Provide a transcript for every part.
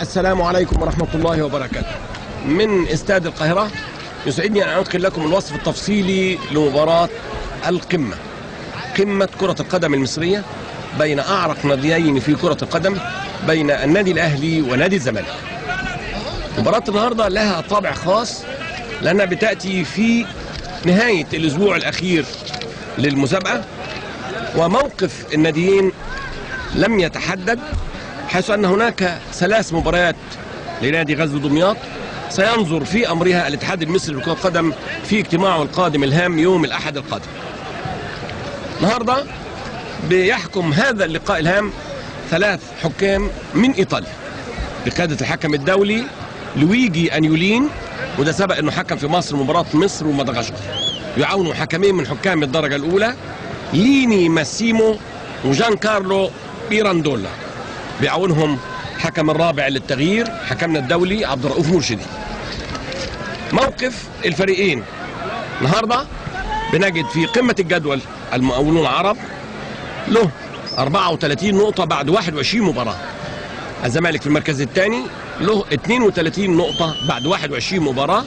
السلام عليكم ورحمة الله وبركاته. من استاد القاهرة يسعدني أن أنقل لكم الوصف التفصيلي لمباراة القمة. قمة كرة القدم المصرية بين أعرق ناديين في كرة القدم بين النادي الأهلي ونادي الزمالك. مباراة النهاردة لها طابع خاص لأنها بتأتي في نهاية الأسبوع الأخير للمسابقة وموقف الناديين لم يتحدد. حيث أن هناك ثلاث مباريات لنادي غزل دمياط سينظر في أمرها الاتحاد المصري لكرة القدم في اجتماعه القادم الهام يوم الأحد القادم. النهاردة بيحكم هذا اللقاء الهام ثلاث حكام من إيطاليا. بقيادة الحكم الدولي لويجي أنيولين وده سبق أنه حكم في مصر مباراة مصر ومدغشقر. يعاونوا حكمين من حكام الدرجة الأولى ليني ماسيمو وجان كارلو بيراندولا بيعاونهم حكم الرابع للتغيير حكمنا الدولي عبد الرؤوف مرشدي. موقف الفريقين. النهارده بنجد في قمة الجدول المقاولون العرب له 34 نقطة بعد 21 مباراة. الزمالك في المركز الثاني له 32 نقطة بعد 21 مباراة.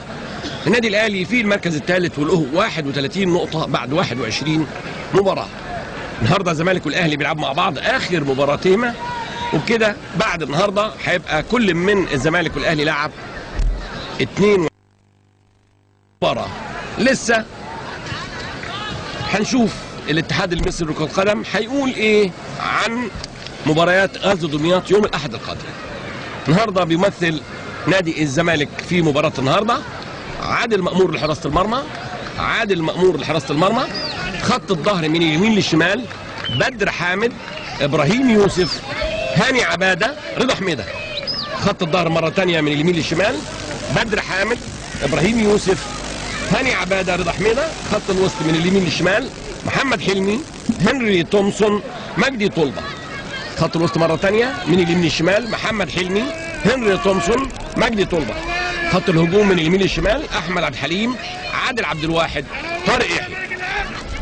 النادي الأهلي في المركز الثالث وله 31 نقطة بعد 21 مباراة. النهارده الزمالك والأهلي بيلعبوا مع بعض آخر مباراتهما وبكده بعد النهارده هيبقى كل من الزمالك والأهلي لعب اتنين مباراة. لسه هنشوف الاتحاد المصري لكرة القدم هيقول إيه عن مباريات غزل دمياط يوم الأحد القادم. النهارده بيمثل نادي الزمالك في مباراة النهارده. عادل مأمور لحراسة المرمى. عادل مأمور لحراسة المرمى. خط الظهر من اليمين للشمال. بدر حامد إبراهيم يوسف هاني عبادة رضا حميدة. خط الظهر مرة ثانية من اليمين للشمال بدر حامد إبراهيم يوسف. هاني عبادة رضا حميدة خط الوسط من اليمين للشمال محمد حلمي هنري تومسون مجدي طلبة. خط الوسط مرة ثانية من اليمين للشمال محمد حلمي هنري تومسون مجدي طلبة. خط الهجوم من اليمين للشمال أحمد عبد الحليم عادل عبد الواحد طارق يحيى.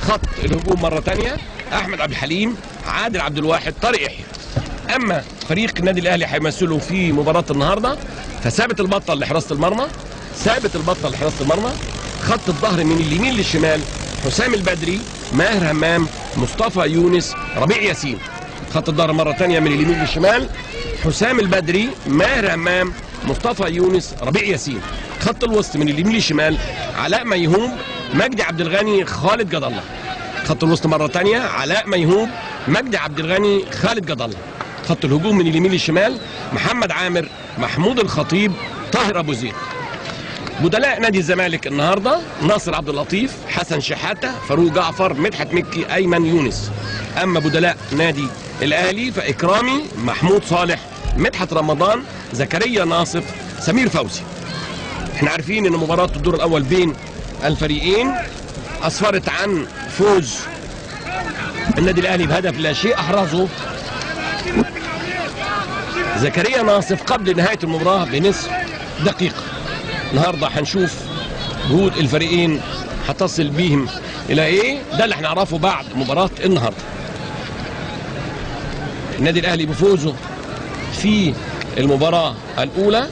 خط الهجوم مرة ثانية أحمد عبد الحليم عادل عبد الواحد طارق يحيى. أما فريق النادي الأهلي هيمثله في مباراة النهارده فثابت البطل لحراسة المرمى ثابت البطل لحراسة المرمى خط الظهر من اليمين للشمال حسام البدري ماهر همام مصطفى يونس ربيع ياسين. خط الظهر مرة ثانية من اليمين للشمال حسام البدري ماهر همام مصطفى يونس ربيع ياسين. خط الوسط من اليمين للشمال علاء ميهوب مجدي عبد الغني خالد جد الله. خط الوسط مرة ثانية علاء ميهوب مجدي عبد الغني خالد جد الله. خط الهجوم من اليمين للشمال محمد عامر محمود الخطيب طاهر أبو زيد. بدلاء نادي الزمالك النهارده ناصر عبد اللطيف حسن شحاتة فاروق جعفر مدحت مكي أيمن يونس. أما بدلاء نادي الأهلي فإكرامي محمود صالح مدحت رمضان زكريا ناصف سمير فوزي. إحنا عارفين إن مباراة الدور الأول بين الفريقين أسفرت عن فوز النادي الأهلي بهدف لا شيء أحرزه زكريا ناصف قبل نهاية المباراة بنصف دقيقة. النهارده هنشوف جهود الفريقين هتصل بيهم إلى إيه؟ ده اللي هنعرفه بعد مباراة النهارده. النادي الأهلي بفوزه في المباراة الأولى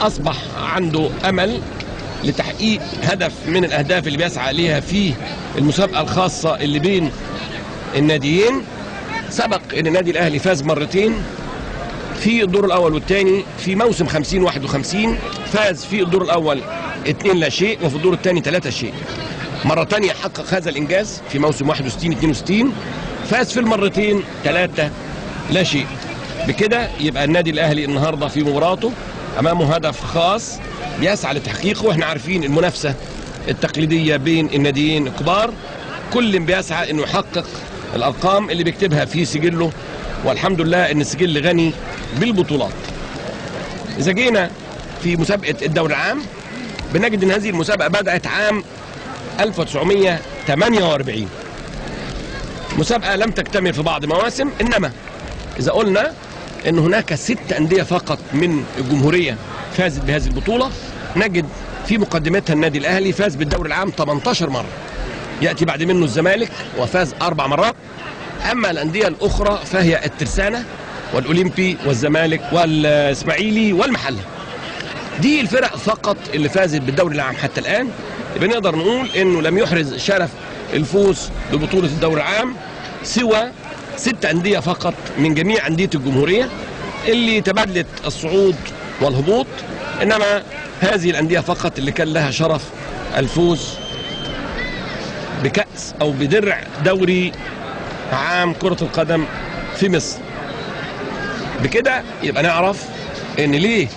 أصبح عنده أمل لتحقيق هدف من الأهداف اللي بيسعى ليها في المسابقة الخاصة اللي بين الناديين. سبق إن النادي الأهلي فاز مرتين في الدور الأول والثاني في موسم 50 51 فاز في الدور الأول 2 لا شيء وفي الدور الثاني 3 شيء. مرة تانية حقق هذا الإنجاز في موسم 61 62 فاز في المرتين ثلاثة لا شيء. بكده يبقى النادي الأهلي النهاردة في مباراته أمامه هدف خاص بيسعى لتحقيقه. وإحنا عارفين المنافسة التقليدية بين الناديين الكبار كل بيسعى إنه يحقق الأرقام اللي بيكتبها في سجله والحمد لله إن السجل غني بالبطولات. إذا جينا في مسابقة الدوري العام بنجد إن هذه المسابقة بدأت عام 1948 مسابقة لم تكتمل في بعض مواسم إنما إذا قلنا أن هناك ست أندية فقط من الجمهورية فازت بهذه البطولة نجد في مقدمتها النادي الأهلي فاز بالدوري العام 18 مرة. يأتي بعد منه الزمالك وفاز أربع مرات. أما الأندية الأخرى فهي الترسانة والأولمبي والزمالك والإسماعيلي والمحلة. دي الفرق فقط اللي فازت بالدوري العام حتى الآن. بنقدر نقول إنه لم يحرز شرف الفوز ببطولة الدوري العام سوى ست أندية فقط من جميع أندية الجمهورية اللي تبادلت الصعود والهبوط. إنما هذه الأندية فقط اللي كان لها شرف الفوز بكأس أو بدرع دوري عام كرة القدم في مصر. بكده يبقى نعرف إن ليه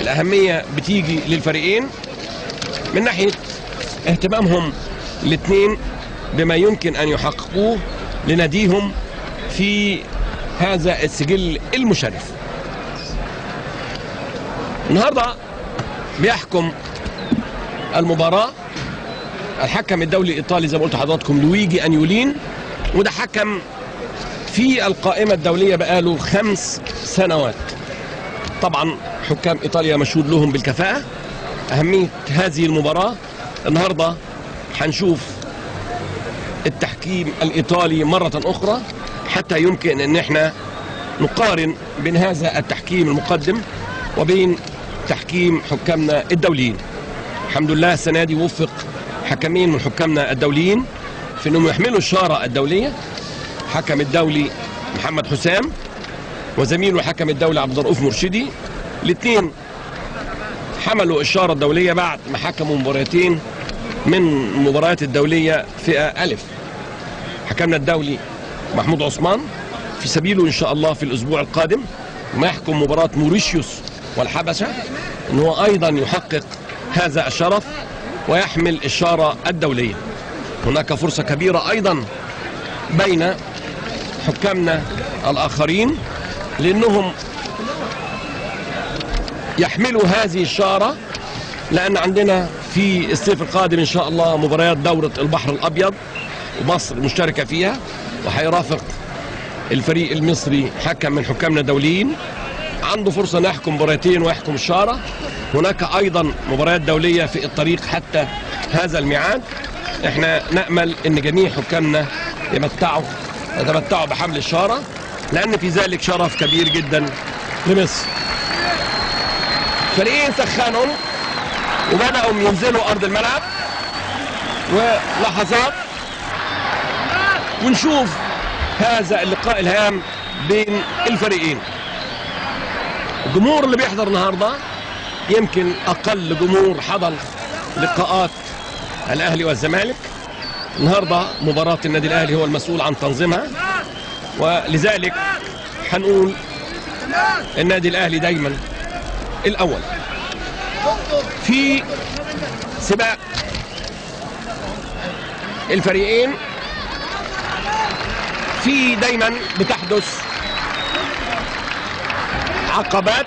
الأهمية بتيجي للفريقين من ناحية اهتمامهم الاثنين بما يمكن أن يحققوه لناديهم في هذا السجل المشرف. النهاردة بيحكم المباراة. الحكم الدولي الإيطالي زي ما قلت لحضراتكم لويجي أنيولين وده حكم في القائمة الدولية بقاله خمس سنوات. طبعا حكام إيطاليا مشهود لهم بالكفاءة. أهمية هذه المباراة. النهاردة هنشوف التحكيم الإيطالي مرة أخرى حتى يمكن أن إحنا نقارن بين هذا التحكيم المقدم وبين تحكيم حكامنا الدوليين. الحمد لله السنة دي وفق حكمين من حكامنا الدوليين. في أنهم يحملوا الشارة الدولية. حكم الدولي محمد حسام وزميله الحكم الدولي عبد الرؤوف مرشدي. الاثنين حملوا الشارة الدولية بعد ما حكموا مباراتين من المباريات الدولية فئة ألف. حكمنا الدولي محمود عثمان في سبيله إن شاء الله في الأسبوع القادم ما يحكم مباراة موريشيوس والحبشة إن هو أيضا يحقق هذا الشرف ويحمل الشارة الدولية. هناك فرصة كبيرة أيضا بين حكامنا الآخرين لأنهم يحملوا هذه الشارة لأن عندنا في الصيف القادم إن شاء الله مباريات دورة البحر الأبيض ومصر مشتركة فيها وهيرافق الفريق المصري حكم من حكامنا الدوليين. عنده فرصة أن يحكم مباراتين ويحكم الشارة. هناك أيضا مباريات دولية في الطريق حتى هذا الميعاد. إحنا نأمل أن جميع حكامنا يمتعوا يتمتعوا بحمل الشارة لأن في ذلك شرف كبير جدا لمصر. فريقين سخنوا وبدأوا ينزلوا أرض الملعب ولحظات ونشوف هذا اللقاء الهام بين الفريقين. الجمهور اللي بيحضر النهارده يمكن أقل جمهور حضر لقاءات الأهلي والزمالك. النهارده مباراة النادي الأهلي هو المسؤول عن تنظيمها. ولذلك هنقول النادي الأهلي دايما الأول. في سباق الفريقين. في دايما بتحدث عقبات.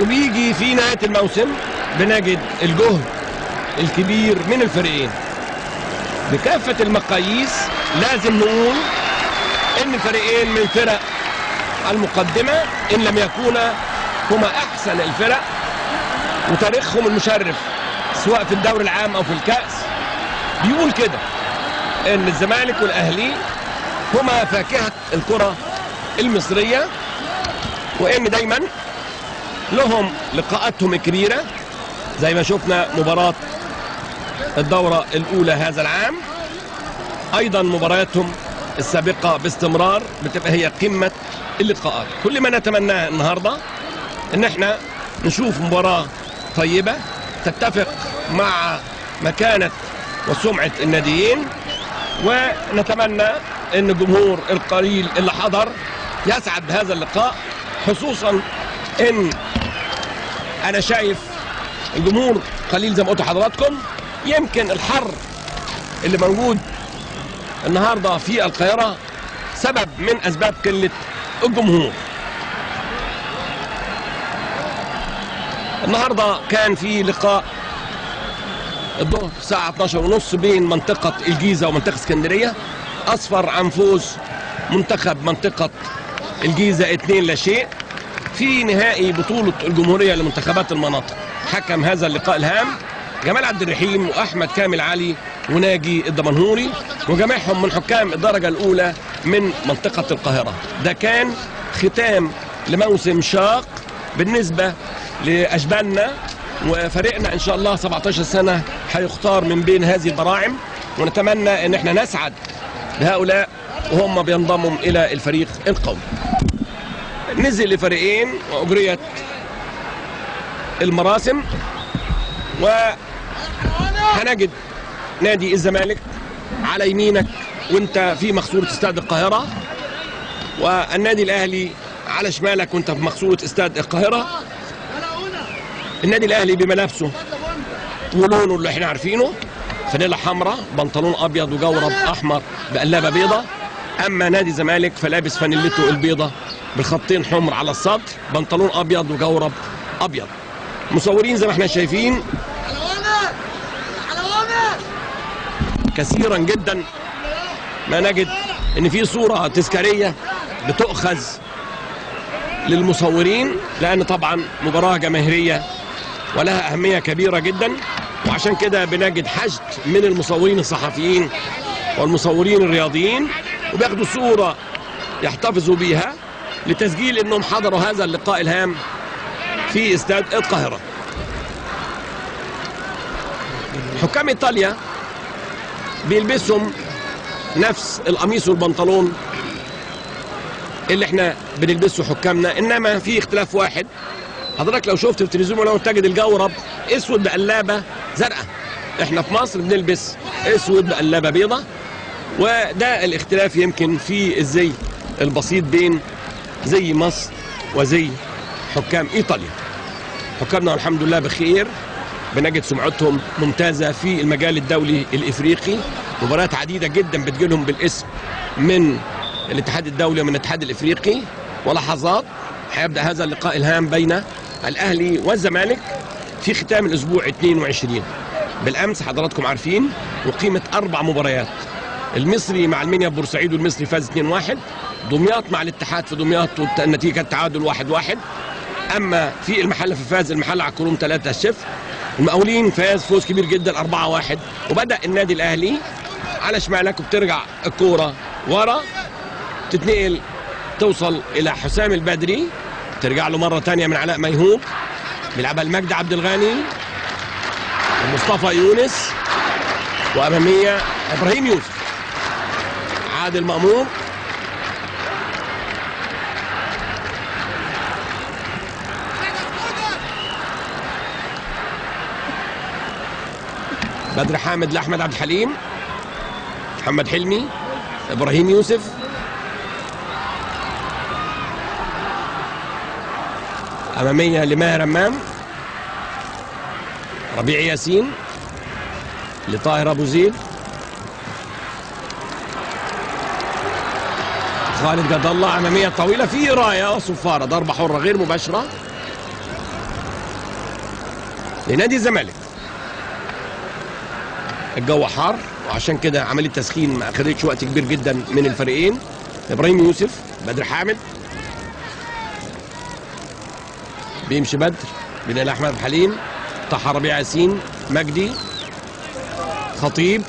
وبيجي في نهاية الموسم بنجد الجهد. الكبير من الفريقين. بكافة المقاييس لازم نقول إن الفريقين من الفرق المقدمة إن لم يكونا هما أحسن الفرق وتاريخهم المشرف سواء في الدوري العام أو في الكأس بيقول كده إن الزمالك والأهلي هما فاكهة الكرة المصرية وإن دايما لهم لقاءاتهم الكبيرة زي ما شفنا مباراة الدورة الأولى هذا العام. أيضا مبارياتهم السابقة باستمرار بتبقى هي قمة اللقاءات. كل ما نتمناه النهارده إن إحنا نشوف مباراة طيبة تتفق مع مكانة وسمعة الناديين ونتمنى إن الجمهور القليل اللي حضر يسعد بهذا اللقاء خصوصا إن أنا شايف الجمهور قليل زي ما قلت لحضراتكم يمكن الحر اللي موجود النهارده في القاهرة سبب من أسباب قلة الجمهور. النهارده كان في لقاء الظهر الساعة 12 ونص بين منطقة الجيزة ومنطقة اسكندرية. أصفر عن فوز منتخب منطقة الجيزة اثنين لا شيء. في نهائي بطولة الجمهورية لمنتخبات المناطق. حكم هذا اللقاء الهام. جمال عبد الرحيم وأحمد كامل علي وناجي الدمنهوري وجميعهم من حكام الدرجة الأولى من منطقة القاهرة ده كان ختام لموسم شاق بالنسبة لأشبالنا وفريقنا إن شاء الله 17 سنة هيختار من بين هذه البراعم ونتمنى إن إحنا نسعد بهؤلاء وهم بينضموا إلى الفريق القومي. نزل لفريقين وأجريت المراسم وهنجد نادي الزمالك على يمينك وانت في مقصورة استاد القاهرة. والنادي الأهلي على شمالك وانت في مقصورة استاد القاهرة. النادي الأهلي بملابسه ولونه اللي إحنا عارفينه فانيلا حمراء بنطلون أبيض وجورب أحمر بقلابة بيضة. أما نادي الزمالك فلابس فانيلته البيضة بخطين حمر على السطر بنطلون أبيض وجورب أبيض. مصورين زي ما إحنا شايفين كثيرا جدا. ما نجد إن في صورة تذكارية بتؤخذ للمصورين لأن طبعا مباراة جماهيرية ولها أهمية كبيرة جدا. وعشان كده بنجد حشد من المصورين الصحفيين والمصورين الرياضيين وبياخدوا صورة يحتفظوا بيها لتسجيل إنهم حضروا هذا اللقاء الهام في استاد القاهرة. حكام إيطاليا بيلبسهم نفس القميص والبنطلون اللي إحنا بنلبسه حكامنا إنما في اختلاف واحد. حضرتك لو شفت في التلفزيون لو تجد الجورب أسود بقلابة زرقاء. إحنا في مصر بنلبس أسود بقلابة بيضة وده الاختلاف يمكن في الزي البسيط بين زي مصر وزي حكام إيطاليا. حكامنا الحمد لله بخير. بنجد سمعتهم ممتازة في المجال الدولي الإفريقي. مباريات عديدة جدا بتجيلهم بالاسم من الاتحاد الدولي ومن الاتحاد الإفريقي. ولحظات هيبدا هذا اللقاء الهام بين الأهلي والزمالك في ختام الأسبوع 22 بالأمس حضراتكم عارفين وقيمة أربع مباريات. المصري مع المنيا بورسعيد والمصري فاز 2-1 دمياط مع الاتحاد في دمياط والنتيجة كانت تعادل 1-1 أما في المحله في فاز المحله على الكروم 3-0 المقاولين فاز فوز كبير جدا 4-1 وبدأ النادي الأهلي. على شمالك وبترجع الكورة ورا. تتنقل توصل إلى حسام البدري. ترجع له مرة ثانية من علاء ميهوب بيلعبها المجد عبد الغني. ومصطفى يونس. واماميه إبراهيم يوسف. عادل مأمور. بدر حامد لأحمد عبد الحليم محمد حلمي إبراهيم يوسف. أمامية لماهر أمام ربيع ياسين لطاهر أبو زيد. خالد جد الله أمامية طويلة في راية وصفاره ضربة حرة غير مباشرة. لنادي الزمالك. الجو حار وعشان كده عملية تسخين ما أخذتش وقت كبير جدا من الفريقين. إبراهيم يوسف بدر حامد. بيمشي بدر بين احمد حليم طه ربيع ياسين مجدي خطيب.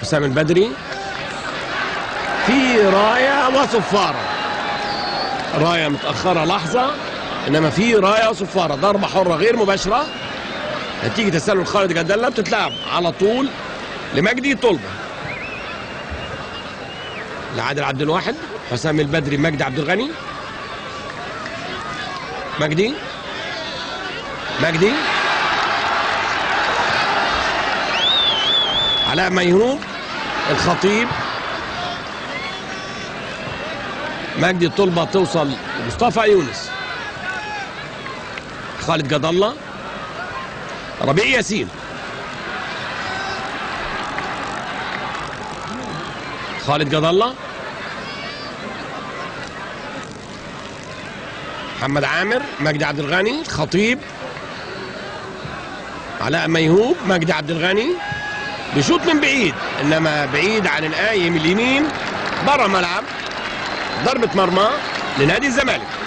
حسام البدري. في راية وصفارة. راية متأخرة لحظة. إنما في رايه وصفارة. ضربة حرة غير مباشرة. نتيجه تسلل خالد جدله بتتلعب على طول لمجدي طلبه لعادل عبد الواحد حسام البدري مجدي عبد الغني. مجدي؟ مجدي؟ علاء ميهوب الخطيب. مجدي طلبة توصل لمصطفى يونس. خالد جد الله. ربيع ياسين. خالد جد الله. محمد عامر مجدي عبد الغني الخطيب علاء ميهوب مجدي عبد الغني. بيشوط من بعيد إنما بعيد عن القايم اليمين. بره ملعب ضربة مرمى لنادي الزمالك.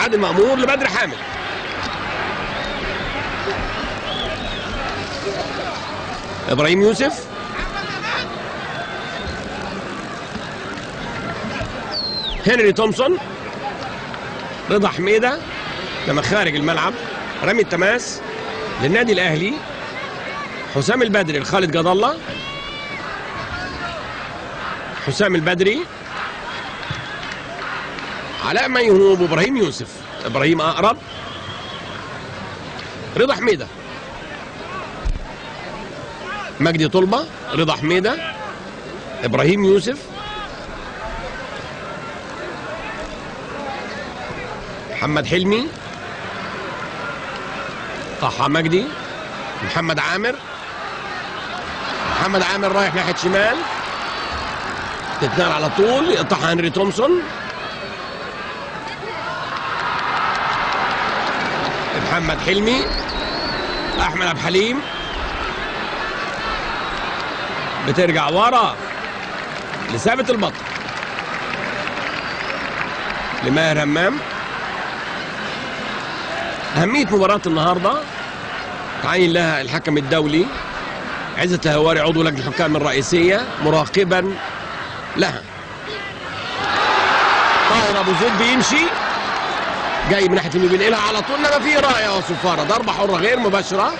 عادل مأمور لبدر حامد. إبراهيم يوسف. هنري تومسون. رضا حميدة. لما خارج الملعب. رمي التماس. للنادي الأهلي. حسام البدري لخالد جد الله حسام البدري. علاء ميهوب وابراهيم يوسف. إبراهيم أقرب. رضا حميدة. مجدي طلبة. رضا حميدة. إبراهيم يوسف. محمد حلمي. طه مجدي. محمد عامر. محمد عامر رايح ناحية شمال. تتنقل على طول. يقطعها هنري تومسون. محمد حلمي أحمد عبد الحليم. بترجع ورا لثابت البطل لماهر همام. أهمية مباراة النهاردة تعين لها الحكم الدولي عزة الهواري عضو لجنة الحكام الرئيسية مراقبا لها. طاهر أبو زيد بيمشي. جاي من ناحية اليمين بينقلها على طول انما في راية وصفارة. ضربة حرة غير مباشرة.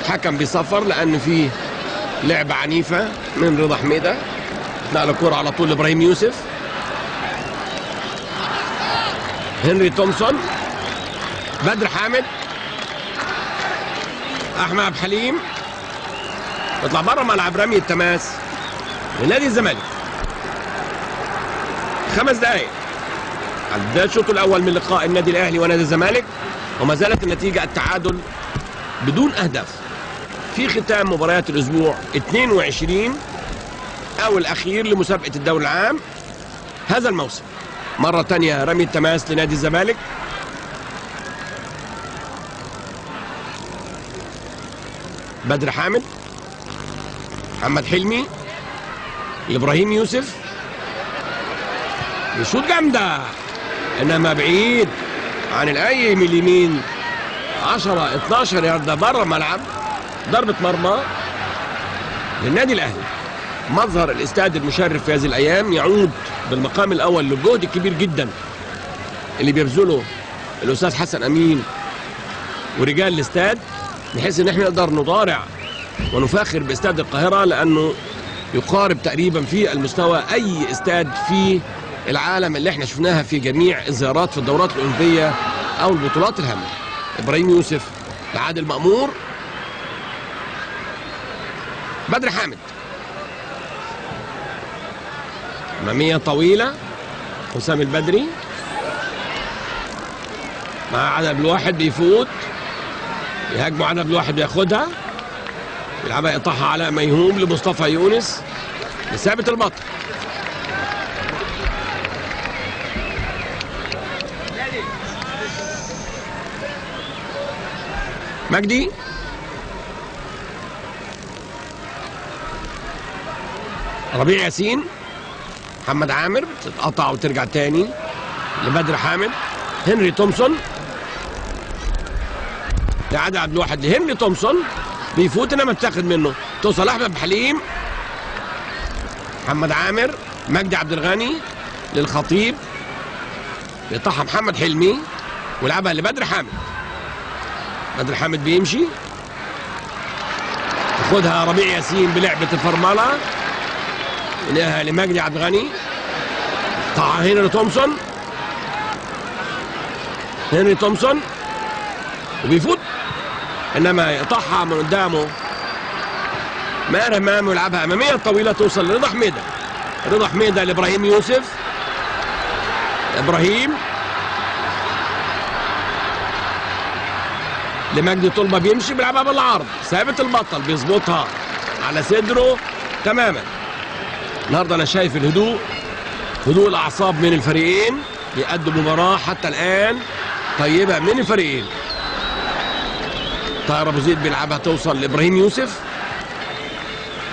الحكم بيصفر لأن في لعبة عنيفة من رضا حميدة. نقل الكرة على طول لإبراهيم يوسف. هنري تومسون. بدر حامد. أحمد عبد الحليم يطلع بره ملعب رمي التماس. لنادي الزمالك. خمس دقائق بدايه الشوط الأول من لقاء النادي الأهلي ونادي الزمالك. وما زالت النتيجة التعادل بدون أهداف. في ختام مباريات الأسبوع 22 أو الأخير لمسابقة الدوري العام هذا الموسم. مرة ثانية رمي التماس لنادي الزمالك. بدر حامد محمد حلمي لابراهيم يوسف. يشوط جامدة. انما بعيد. عن القايم اليمين. 10 12 ياردة بره الملعب ضربة مرمى. للنادي الأهلي. مظهر الاستاد المشرف في هذه الأيام يعود بالمقام الأول للجهد الكبير جدا. اللي بيبذله الأستاذ حسن أمين ورجال الاستاد بحيث إن إحنا نقدر نضارع ونفاخر باستاد القاهرة لأنه يقارب تقريبا في المستوى أي استاد في العالم اللي إحنا شفناها في جميع الزيارات في الدورات الأولمبية أو البطولات الهامة. إبراهيم يوسف لعادل مأمور. بدر حامد. اماميه طويلة. حسام البدري. مع عدد الواحد بيفوت. يهاجموا عدد الواحد بياخدها يلعبها يقطعها علاء ميهوم لمصطفى يونس. لثابت البطل. مجدي؟ ربيع ياسين محمد عامر تتقطع وترجع تاني لبدر حامد هنري تومسون. لعادل عبد الواحد لهنري تومسون بيفوت انما بتاخد منه. توصل أحمد الحليم محمد عامر مجدي عبد الغني للخطيب يقطعها محمد حلمي ولعبها لبدر حامد. بدر حامد بيمشي. خدها ربيع ياسين بلعبة الفرملة. إنها لمجدي عبد الغني. طلع هنري تومسون. هنري تومسون. وبيفوت. إنما يقطعها من قدامه. ماهر همام ويلعبها أمامية طويله توصل لرضا حميدة. رضا حميدة لإبراهيم يوسف. إبراهيم. لمجدي طلبة بيمشي بيلعبها بالعرض. ثابت البطل بيظبطها على صدره تماما. النهارده أنا شايف الهدوء هدوء الأعصاب من الفريقين بيقدموا مباراة حتى الآن طيبة من الفريقين. طاهر أبو زيد بيلعبها توصل لإبراهيم يوسف.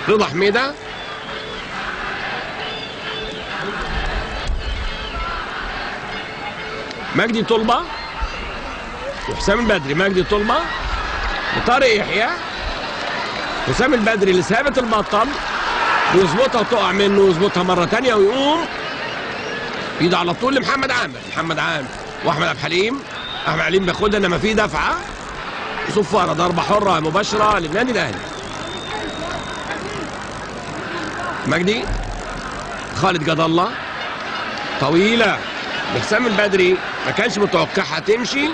رضا حميدة. مجدي طلبة. وحسام البدري مجدي طلبه وطارق يحيى. حسام البدري اللي ثابت البطل ويظبطها وتقع منه ويظبطها مرة ثانية ويقوم ايده على طول لمحمد عامر. محمد عامر وأحمد عبد الحليم. أحمد عليم بياخدها انما في دفعة. صفاره ضربة حرة مباشرة للنادي الأهلي. مجدي خالد جد الله. طويلة. لحسام البدري ما كانش متوقعها تمشي.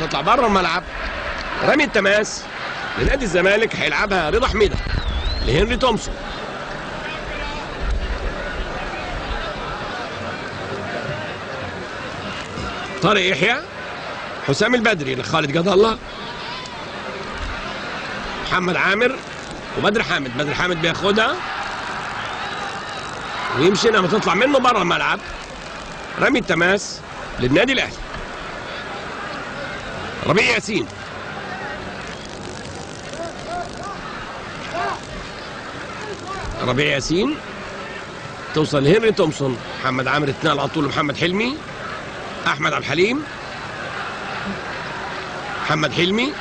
تطلع بره الملعب. رمي التماس لنادي الزمالك هيلعبها رضا حميدة لهنري تومسون. طارق يحيى حسام البدري لخالد جد الله محمد عامر وبدر حامد. بدر حامد بياخدها ويمشي لما تطلع منه بره الملعب. رمي التماس للنادي الأهلي. ربيع ياسين. ربيع ياسين. توصل لهنري تومسون. محمد عامر اتنقل على طول محمد حلمي. أحمد عبد الحليم. محمد حلمي.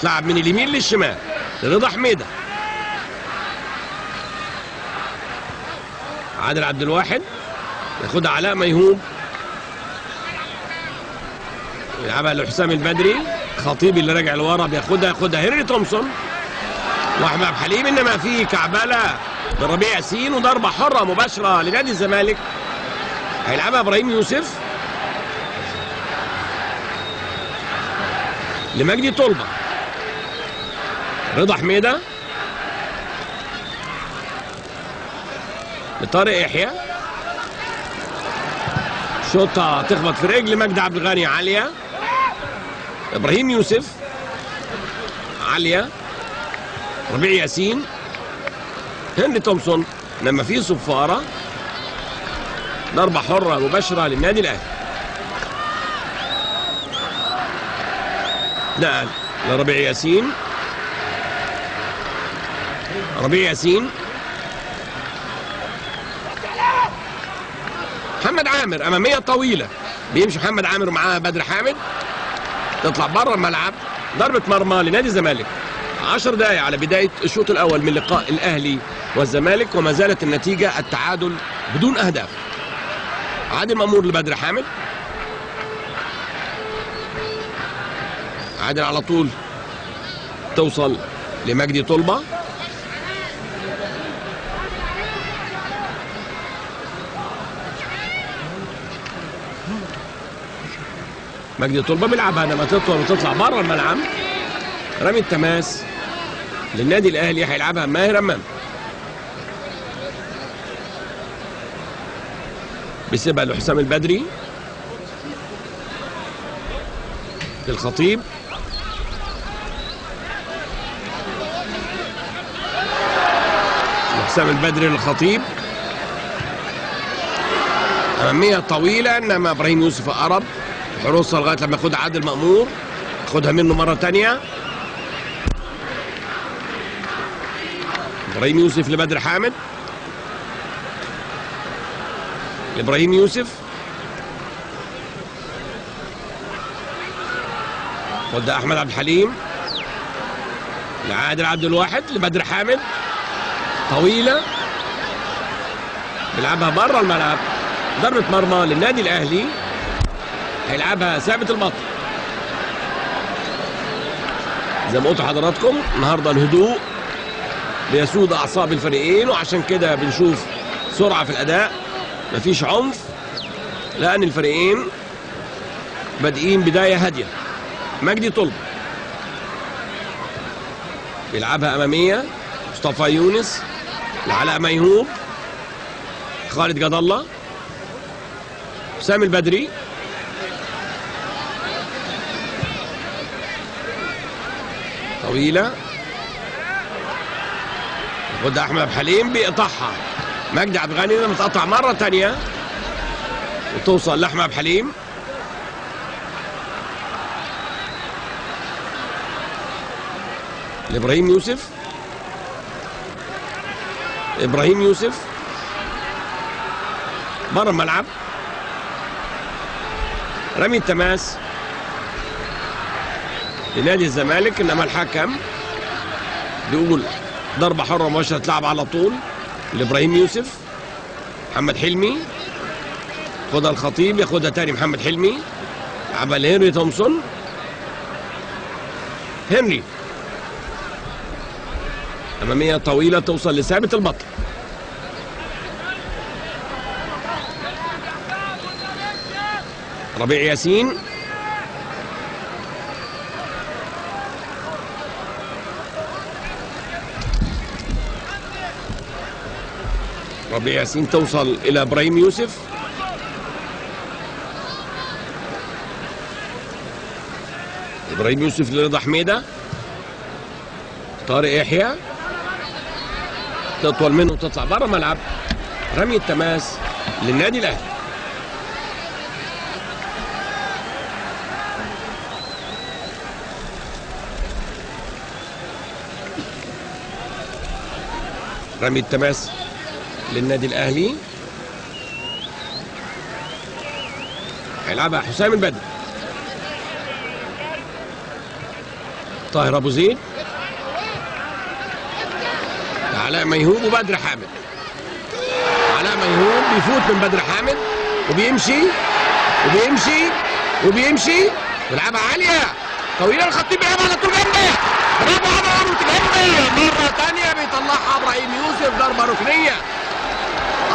تلعب من اليمين للشمال. لرضا حميدة. عادل عبد الواحد. ياخدها علاء ميهوب يلعبها لحسام البدري خطيب اللي راجع لورا بياخدها ياخدها. هنري تومسون. واحمد عبد الحليم إنما في كعبلة من ربيع ياسين وضربة حرة مباشرة لنادي الزمالك. هيلعبها إبراهيم يوسف. لمجدي طلبة. رضا حميدة. لطارق يحيى. شوطة تخبط في رجل مجدي عبد الغني عالية. إبراهيم يوسف عاليه ربيع ياسين هنري تومسون لما في صفارة ضربة حرة مباشرة للنادي الأهلي. نقل لربيع ياسين. ربيع ياسين. محمد عامر أمامية طويلة. بيمشي محمد عامر ومعاه بدر حامد. تطلع بره الملعب. ضربة مرمى لنادي الزمالك. 10 دقائق على بداية الشوط الأول من لقاء الأهلي والزمالك وما زالت النتيجة التعادل بدون أهداف. عادل مأمور لبدر حامد. عادل على طول توصل لمجدي طلبة. مجدي طلبة بيلعبها لما تطول وتطلع بره الملعب. رمي التماس للنادي الأهلي هيلعبها ماهر أمام. بيسيبها لحسام البدري. للخطيب. حسام البدري للخطيب. أمامية طويلة إنما إبراهيم يوسف أقرب. حروسها لغاية لما ياخدها عادل مأمور ياخدها منه مرة تانية. إبراهيم يوسف لبدر حامد. إبراهيم يوسف. خدها أحمد عبد الحليم. لعادل عبد الواحد لبدر حامد. طويلة. بيلعبها بره الملعب. ضربة مرمى للنادي الأهلي. هيلعبها ثابت البطل زي ما قلت لحضراتكم النهارده الهدوء بيسود أعصاب الفريقين وعشان كده بنشوف سرعة في الأداء. مفيش عنف لأن الفريقين بادئين بداية هادية. مجدي طلب. بيلعبها أمامية مصطفى يونس لعلاء ميهوب خالد جد الله حسام البدري. طويلة. ياخدها أحمد عبد الحليم بيقطعها مجدي عبد الغني لما تقطع مرة ثانية وتوصل لأحمد عبد الحليم لإبراهيم يوسف. إبراهيم يوسف. بره الملعب. رمي التماس. لنادي الزمالك إنما الحكم بيقول ضربة حرة مباشرة تلعب على طول لإبراهيم يوسف محمد حلمي خدها الخطيب ياخدها تاني محمد حلمي لعبها لهنري تومسون. هنري. أمامية طويلة توصل لثابت البطل. ربيع ياسين. ربيع ياسين توصل إلى إبراهيم يوسف. إبراهيم يوسف لرضا حميدة. طارق يحيى. تطول منه وتطلع بره الملعب رمي التماس للنادي الأهلي. رمي التماس للنادي الأهلي. هيلعبها حسام البدري طاهر أبو زيد. علاء ميهوب وبدر حامد. علاء ميهوب بيفوت من بدر حامد وبيمشي وبيمشي وبيمشي. بيلعبها عالية. طويلة الخطيب بيلعبها على طول جنبه. وجنبه مرة ثانية بيطلعها إبراهيم يوسف ضربة ركنية.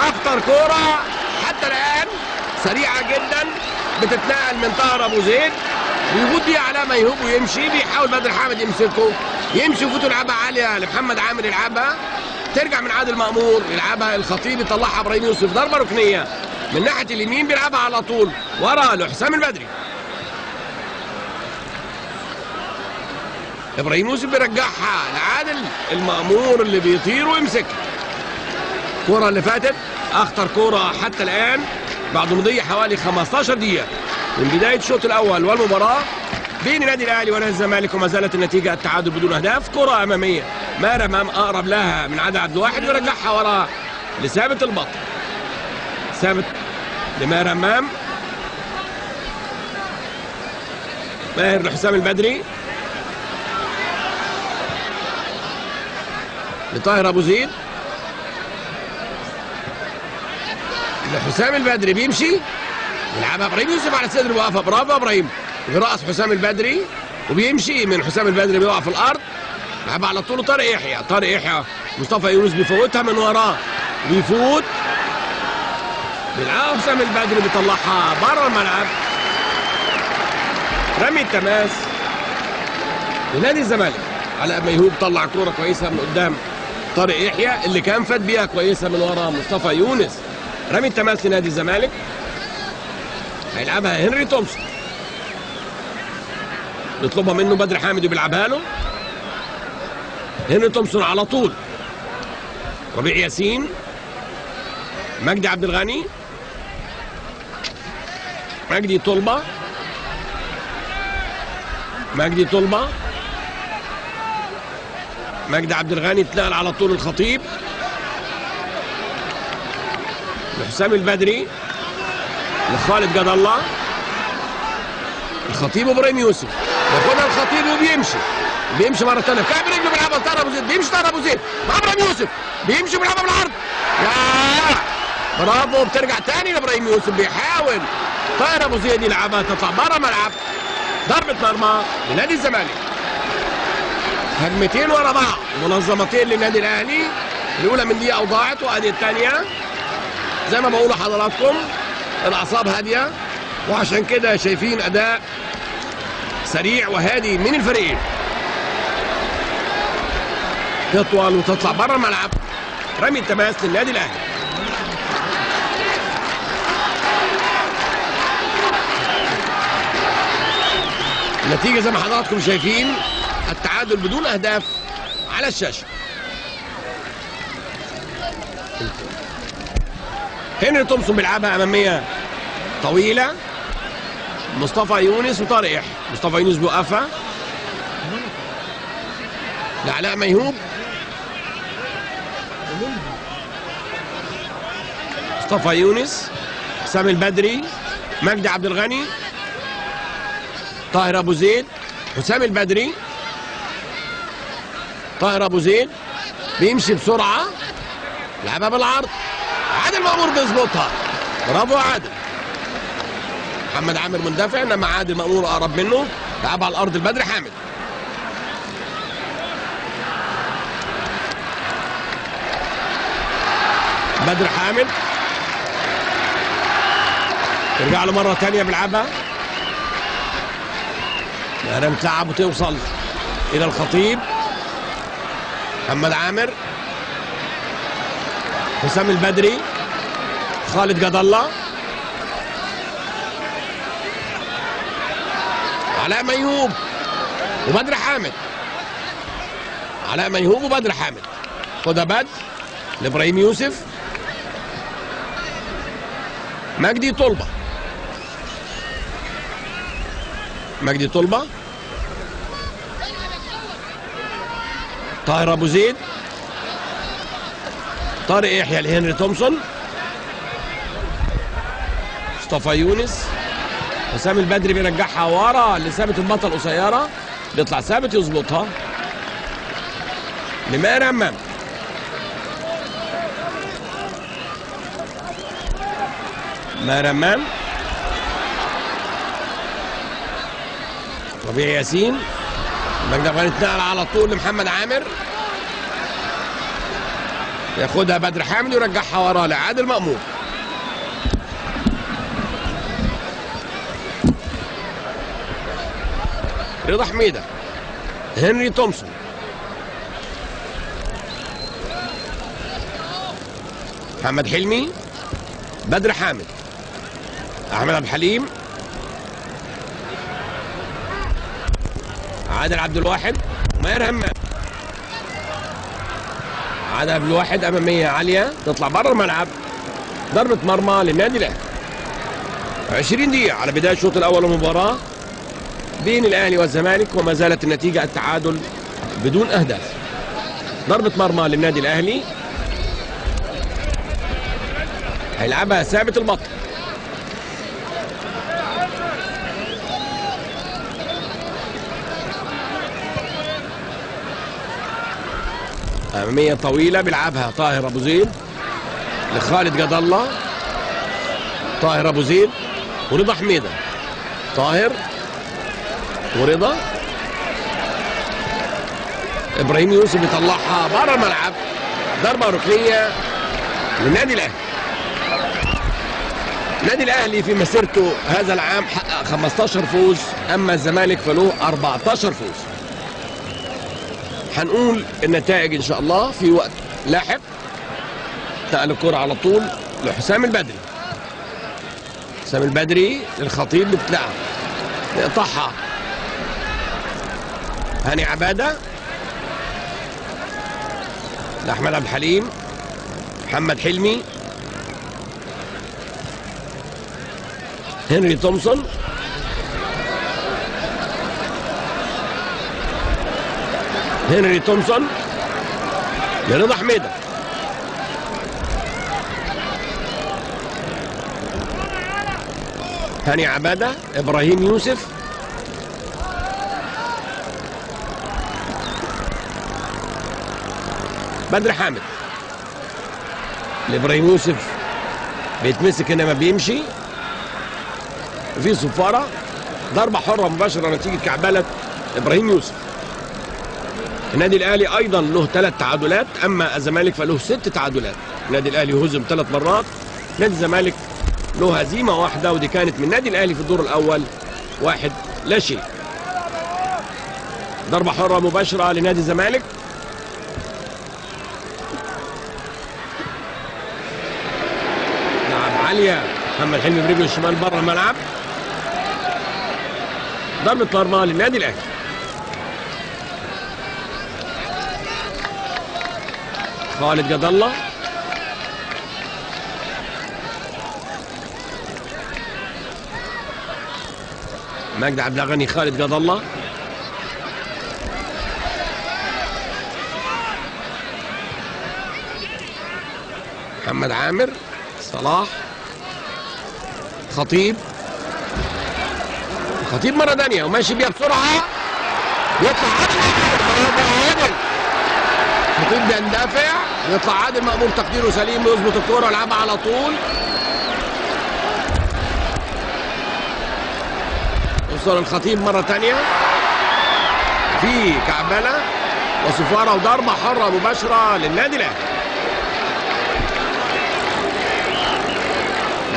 اخطر كورة حتى الآن سريعة جدا بتتنقل من طاهر أبو زيد بيفوت بيها علاء ميهوب ويمشي بيحاول بدر حامد يمسكه يمشي وفوت يلعبها عالية لمحمد عامر يلعبها ترجع من عادل مأمور يلعبها الخطيب يطلعها إبراهيم يوسف ضربة ركنية من ناحية اليمين بيلعبها على طول ورا لحسام البدري. إبراهيم يوسف بيرجعها لعادل المأمور اللي بيطير ويمسكها الكره اللي فاتت. أخطر كوره حتى الآن بعد مضي حوالي 15 دقيقة. من بداية الشوط الأول والمباراة بين النادي الأهلي ونادي الزمالك وما زالت النتيجة التعادل بدون أهداف. كرة أمامية. ماهر امام أقرب لها من عدد عبد الواحد ويرجعها ورا لثابت البطل. ثابت لماهر امام ماهر لحسام البدري. لطاهر أبو زيد. لحسام البدري بيمشي يلعبها إبراهيم يوسف على صدر واقفة برافو إبراهيم براس حسام البدري وبيمشي من حسام البدري بيقع في الأرض. لعبها على طول طارق يحيى طارق يحيى مصطفى يونس بيفوتها من وراه بيفوت. بيلعبها حسام البدري بيطلعها بره الملعب. رمي التماس. لنادي الزمالك علاء ميهوب طلع كورة كويسة من قدام طارق يحيى اللي كان فات بيها كويسة من ورا مصطفى يونس. رمي التماس لنادي الزمالك؟ هيلعبها هنري تومسون. يطلبها منه بدر حامد وبيلعبها له. هنري تومسون على طول. ربيع ياسين. مجدي عبد الغني. مجدي طلبة. مجدي طلبة. مجدي عبد الغني اتنقل على طول الخطيب. لحسام البدري لخالد جد الله الخطيب إبراهيم يوسف. ياخدها الخطيب وبيمشي بيمشي مرة ثانية كعب رجله بيلعبها لطاهر أبو زيد؟ بيمشي طاهر أبو زيد. إبراهيم يوسف. بيمشي بيلعبها بالعرض يا! برافو. بترجع تاني لإبراهيم يوسف. بيحاول. طاهر أبو زيد يلعبها. تطلع بره ملعب. ضربة مرمى لنادي الزمالك. هجمتين ورا بعض. منظمتين للنادي الأهلي. الأولى من دقيقة وضاعت وأدي الثانية. زي ما بقول لحضراتكم الأعصاب هادية وعشان كده شايفين أداء سريع وهادي من الفريقين تطول وتطلع بره الملعب. رمي التماس للنادي الأهلي. النتيجة زي ما حضراتكم شايفين التعادل بدون أهداف على الشاشة. هنري تومسون بيلعبها أمامية طويلة. مصطفى يونس وطارق مصطفى يونس بيوقفها لعلاء ميهوب. مصطفى يونس سامي البدري مجدي عبد الغني طاهر أبو زيد حسام البدري. طاهر أبو زيد بيمشي بسرعة. لعبها بالعرض. عادل مأمور بيظبطها برافو عادل. محمد عامر مندفع إنما عادل مأمور أقرب منه. لعبها على الأرض البدري حامد. بدر حامد. ترجع له مرة ثانية بيلعبها. مهرم تلعب وتوصل إلى الخطيب. محمد عامر. حسام البدري خالد جد الله علاء ميهوب وبدر حامد. علاء ميهوب وبدر حامد. خدها بدر لإبراهيم يوسف. مجدي طلبة. مجدي طلبة. طاهر أبو زيد. طارق يحيى لهنري تومسون. مصطفى يونس. حسام البدري بيرجعها ورا لثابت البطل قصيرة. بيطلع ثابت يظبطها. لماهر همام ماهر همام ربيع ياسين. مجدي اتنقل على طول لمحمد عامر. ياخدها بدر حامد ويرجعها وراه لعادل مأمور رضا حميدة هنري تومسون. محمد حلمي بدر حامد. أحمد عبد الحليم. عادل عبد الواحد. ماهر همام. عادل عبد الواحد اماميه عالية. تطلع بره الملعب. ضربة مرمى للنادي الاهلي 20 دقيقة على بداية الشوط الأول المباراة. بين الأهلي والزمالك وما زالت النتيجة التعادل بدون أهداف. ضربة مرمى للنادي الأهلي. هيلعبها ثابت البطل أمامية طويلة بيلعبها طاهر أبو زيد لخالد جد الله. طاهر أبو زيد ورضا حميدة. طاهر ورضا. إبراهيم يوسف يطلعها بره الملعب. ضربة ركنية للنادي الأهلي. النادي الأهلي في مسيرته هذا العام حقق 15 فوز أما الزمالك فله 14 فوز. هنقول النتائج إن شاء الله في وقت لاحق. نقل الكرة على طول لحسام البدري. حسام البدري للخطيب بتلعب يقطعها هاني عبادة. لأحمد عبد الحليم. محمد حلمي. هنري تومسون. هنري تومسون لرضا حميدة. هاني عبادة إبراهيم يوسف. بدر حامد. لإبراهيم يوسف بيتمسك إنما بيمشي. في صفارة ضربة حرة مباشرة نتيجة كعبله إبراهيم يوسف. النادي الأهلي أيضا له ثلاث تعادلات أما الزمالك فله ست تعادلات. النادي الأهلي هزم ثلاث مرات نادي الزمالك له هزيمة واحدة ودي كانت من النادي الأهلي في الدور الأول واحد لا شيء. ضربة حرة مباشرة لنادي الزمالك. لعب عالية. محمد حلمي برجله الشمال بره الملعب. ضربة مرمى للنادي الأهلي. خالد جد الله. مجدي عبد الغني خالد جد الله. محمد عامر صلاح خطيب. خطيب مرة تانية وماشي بيها بسرعة. يطلع. خطيب بيندفع يطلع عادل مأمور تقديره سليم يظبط الكورة يلعبها على طول. يوصل الخطيب مرة تانية. في كعبلة وصفارة وضربة حرة مباشرة للنادي الأهلي.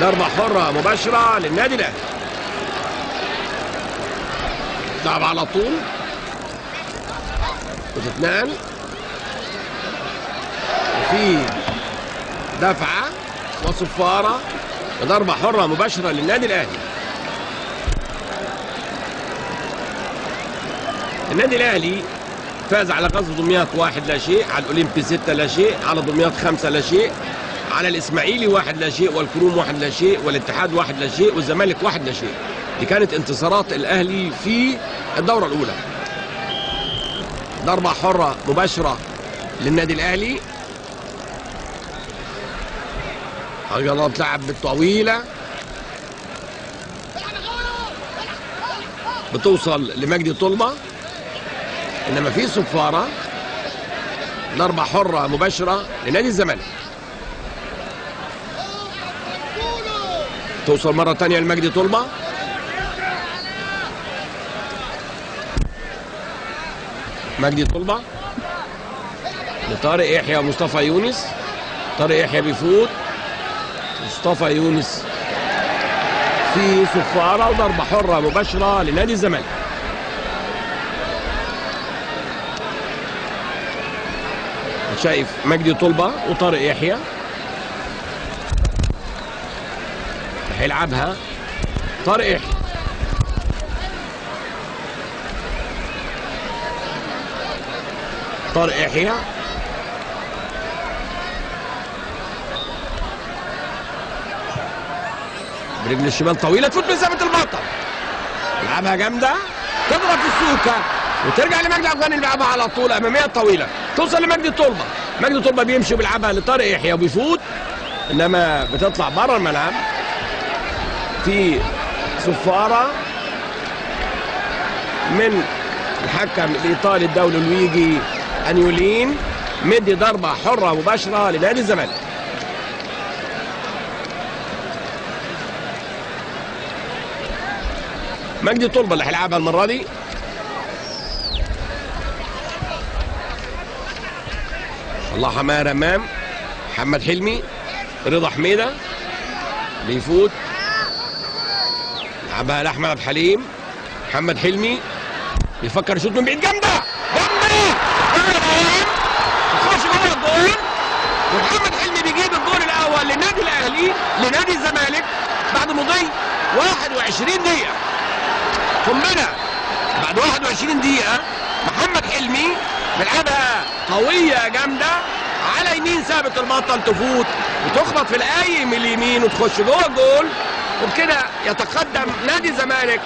ضربة حرة مباشرة للنادي الأهلي. لعب على طول. وتتنقل. في دفعة وصفارة وضربة حرة مباشرة للنادي الأهلي. النادي الأهلي فاز على غزل دمياط واحد لا شيء على الأولمبي ستة لا شيء على دمياط خمسة لا شيء على الإسماعيلي واحد لا شيء والكروم واحد لا شيء والاتحاد واحد لا شيء والزمالك واحد لا شيء. دي كانت انتصارات الأهلي في الدورة الأولى. ضربة حرة مباشرة للنادي الأهلي. الله بتلعب بالطويلة بتوصل لمجدي طلبة. إنما في صفارة. ضربة حرة مباشرة لنادي الزمالك. توصل مرة تانية لمجدي طلبة. مجدي طلبة. لطارق يحيى ومصطفى يونس. طارق يحيى بيفوت. مصطفى يونس في صفارة وضربة حرة مباشرة لنادي الزمالك. شايف مجدي طلبة وطارق يحيى. هيلعبها طارق يحيى. طارق يحيى. برجل الشمال طويلة تفوت من ثابت البطل يلعبها جامدة. تضرب في السوكة. وترجع لمجدي عبد الغني يلعبها على طول أمامية طويلة. توصل لمجدي طلبه مجدي طلبه بيمشي وبيلعبها لطارق يحيى وبيفوت إنما بتطلع بره الملعب. في صفاره من الحكم الإيطالي الدولي لويجي أنيولين. مدي ضربة حرة مباشرة لنادي الزمالك. مجدي طلبه اللي هيلعبها المرة دي. الله حمار أمام. محمد حلمي رضا حميدة بيفوت. لعبها لأحمد عبد الحليم. محمد حلمي بيفكر يشوط من بعيد. جامدة! جامدة! تخش جوه الجول ومحمد حلمي بيجيب الجول الأول للنادي الأهلي لنادي الزمالك بعد مضي 21 دقيقة. قنبله بعد 21 دقيقة محمد حلمي بيلعبها قوية جامدة على يمين ثابت البطل تفوت وتخبط في القايم اليمين وتخش جوه الجول وبكده يتقدم نادي الزمالك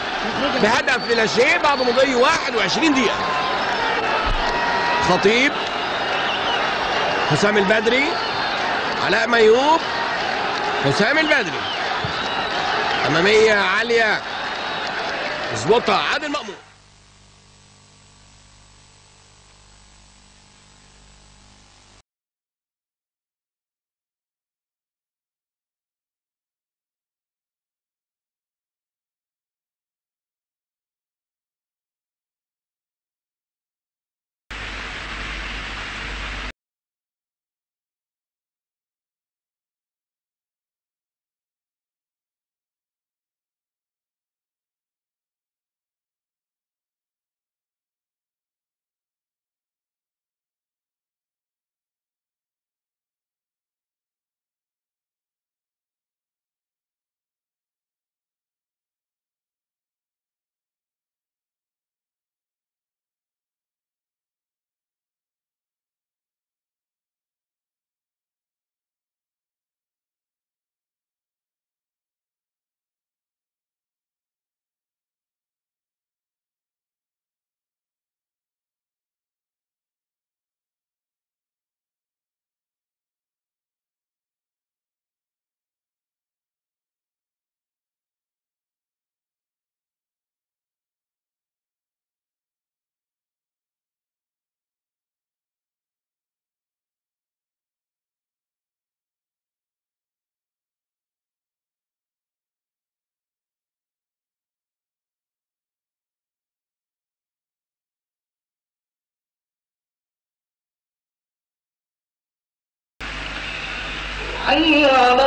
بهدف لا شيء بعد مضي 21 دقيقة. خطيب حسام البدري علاء ميوب حسام البدري. أمامية عالية. يظبطها عادل مأمون. حي على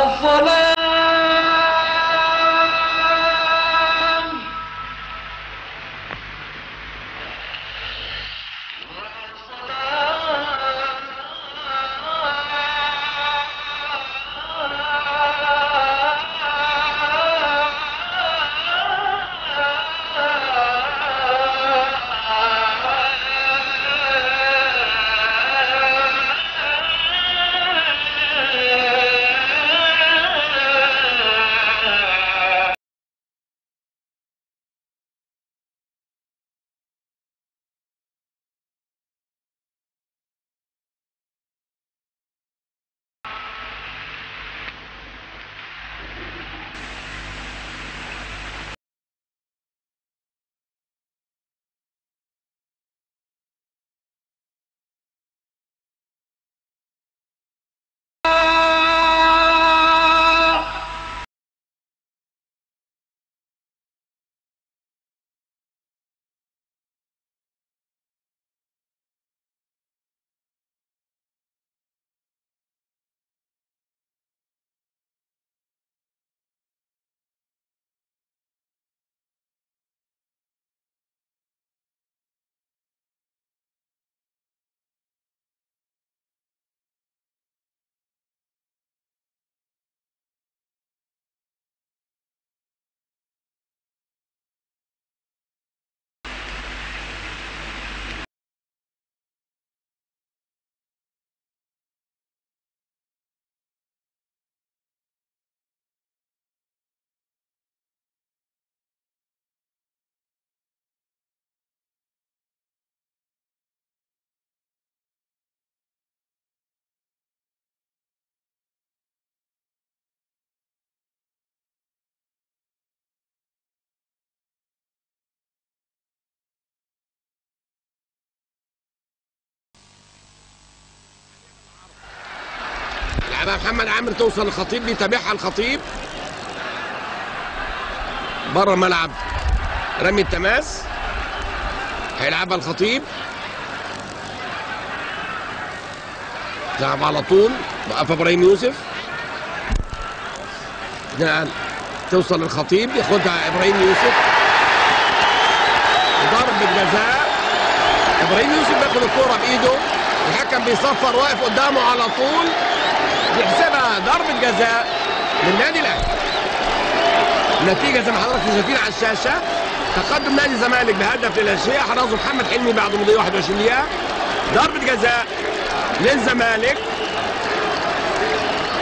محمد عامر توصل للخطيب بيتابعها الخطيب. بره الملعب رمي التماس. هيلعبها الخطيب. لعب على طول وقف إبراهيم يوسف. نقل توصل للخطيب ياخدها إبراهيم يوسف. ضربة جزاء. إبراهيم يوسف بياخد الكورة بإيده. الحكم بيصفر واقف قدامه على طول. يحسبها ضربة جزاء للنادي الأهلي. النتيجة زي ما حضراتكم شايفين على الشاشة تقدم نادي الزمالك بهدف للأشياء. حرزه محمد حلمي بعد مضي 21 دقيقة. ضربة جزاء للزمالك.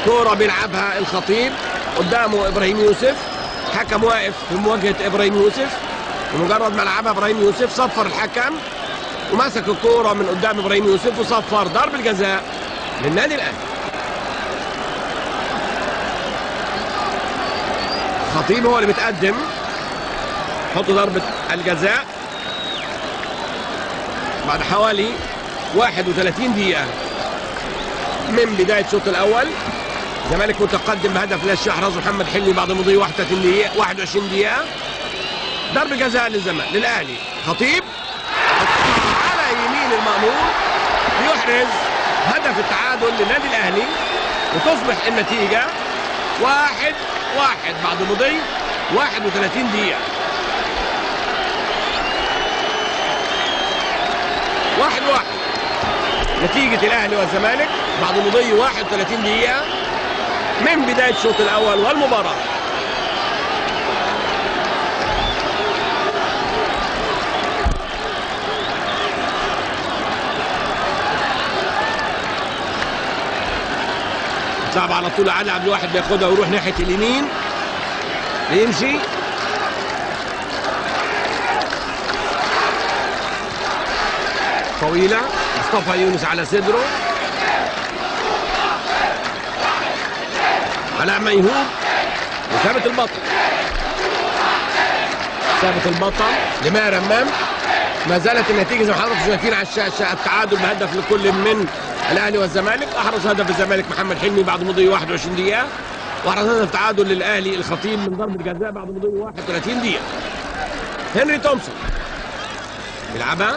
كورة بيلعبها الخطيب قدامه إبراهيم يوسف. حكم واقف في مواجهة إبراهيم يوسف. بمجرد ما لعبها إبراهيم يوسف صفر الحكم. ومسك الكورة من قدام إبراهيم يوسف وصفر. ضربة جزاء للنادي الأهلي. خطيب هو اللي بيتقدم حط ضربة الجزاء. بعد حوالي 31 دقيقة من بداية الشوط الأول. الزمالك متقدم بهدف أحرزه محمد حلمي بعد مضي 31 دقيقة 21 دقيقة. ضربة جزاء للزمالك للأهلي. خطيب على يمين المأمور يحرز هدف التعادل للنادي الأهلي وتصبح النتيجة واحد واحد بعد مضي 31 دقيقة. واحد واحد. نتيجة الأهلي والزمالك بعد مضي 31 دقيقة من بداية الشوط الأول والمباراة. صعب على طول علي عبد الواحد بياخدها ويروح ناحية اليمين. يمشي. طويلة. مصطفى يونس على صدره. علاء ميهوب وثابت البطل. ثابت البطل. لماهر أمام. ما زالت النتيجة زي ما حضراتكم شايفين على الشاشة. التعادل بهدف لكل من الأهلي والزمالك. احرز هدف الزمالك محمد حلمي بعد مضي 21 دقيقة. واحرز هدف تعادل للأهلي الخطيب من ضربة جزاء بعد مضي 31 دقيقة. هنري تومسون بيلعبها.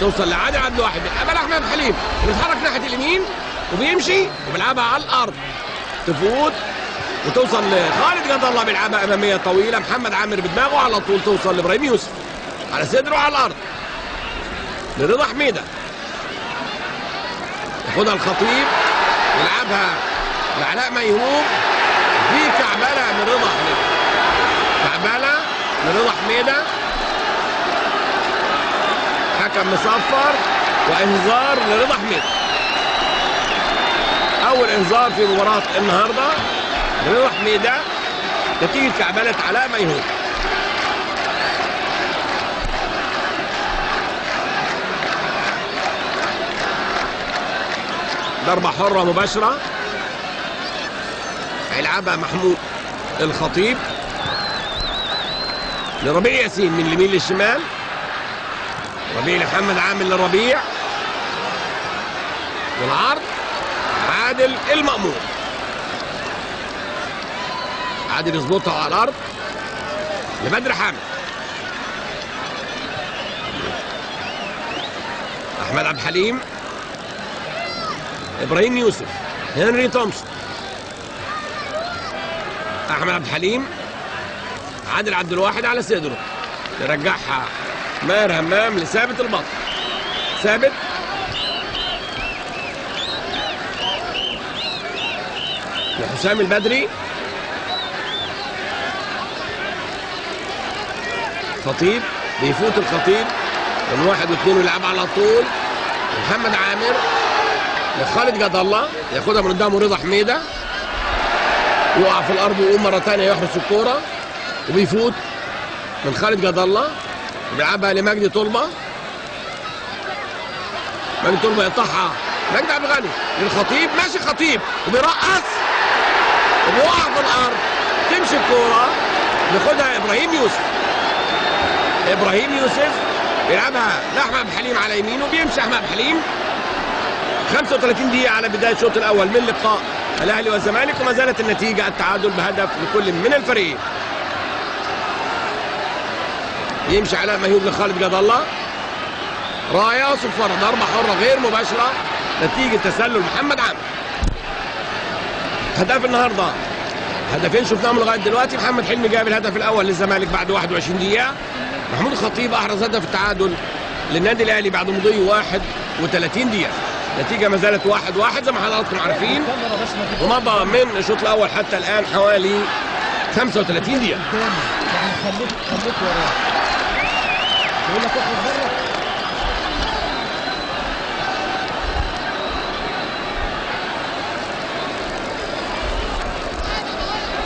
توصل لعادل عبد الواحد بيلعبها لأحمد حليم. بيتحرك ناحية اليمين وبيمشي وبيلعبها على الأرض. تفوت وتوصل لخالد جد الله بيلعبها أمامية طويلة. محمد عامر بدماغه على طول توصل لإبراهيم يوسف. على صدره على الأرض. لرضا حميدة. ياخدها الخطيب يلعبها لعلاء ميهوب في كعبلة من رضا حميدة. كعبلة من رضا حميدة. حكم مصفر وإنذار لرضا حميدة. أول إنذار في مباراة النهارده رضا حميدة نتيجة كعبلة علاء ميهوب ضربة حرة مباشرة. هيلعبها محمود الخطيب. لربيع ياسين من اليمين للشمال. ربيع لمحمد عامل للربيع. والعرض عادل المأمور عادل يظبطها على الأرض. لبدر حامد. أحمد عبد الحليم. إبراهيم يوسف هنري تومسون أحمد عبد الحليم عادل عبد الواحد على صدره. يرجعها ماهر همام لثابت البطل. ثابت. لحسام البدري. خطيب بيفوت الخطيب. من واحد واثنين ويلعب على طول. محمد عامر. لخالد جد الله ياخدها من قدامه رضا حميدة يقع في الأرض ويقوم مرة ثانية يحرس الكورة وبيفوت من خالد جد الله بيلعبها لمجدي طلبة. مجدي طلبة يقطعها مجدي عبد الغني للخطيب ماشي خطيب وبيرقص وبيقع في الأرض. تمشي الكورة بياخدها إبراهيم يوسف. إبراهيم يوسف بيلعبها لأحمد الحليم على يمينه بيمشي أحمد الحليم 35 دقيقة على بداية الشوط الأول من لقاء الأهلي والزمالك وما زالت النتيجة التعادل بهدف لكل من الفريقين. يمشي علاء ميهوب لخالد جد الله. راية صفر ضربة حرة غير مباشرة نتيجة تسلل محمد عامر. هدف النهارده هدفين شفناهم لغاية دلوقتي محمد حلمي جاب الهدف الأول للزمالك بعد 21 دقيقة. محمود الخطيب أحرز هدف التعادل للنادي الأهلي بعد مضي 31 دقيقة. نتيجة ما زالت واحد واحد زي ما حضراتكم عارفين. ومضى من الشوط الأول حتى الآن حوالي 35 دقيقة.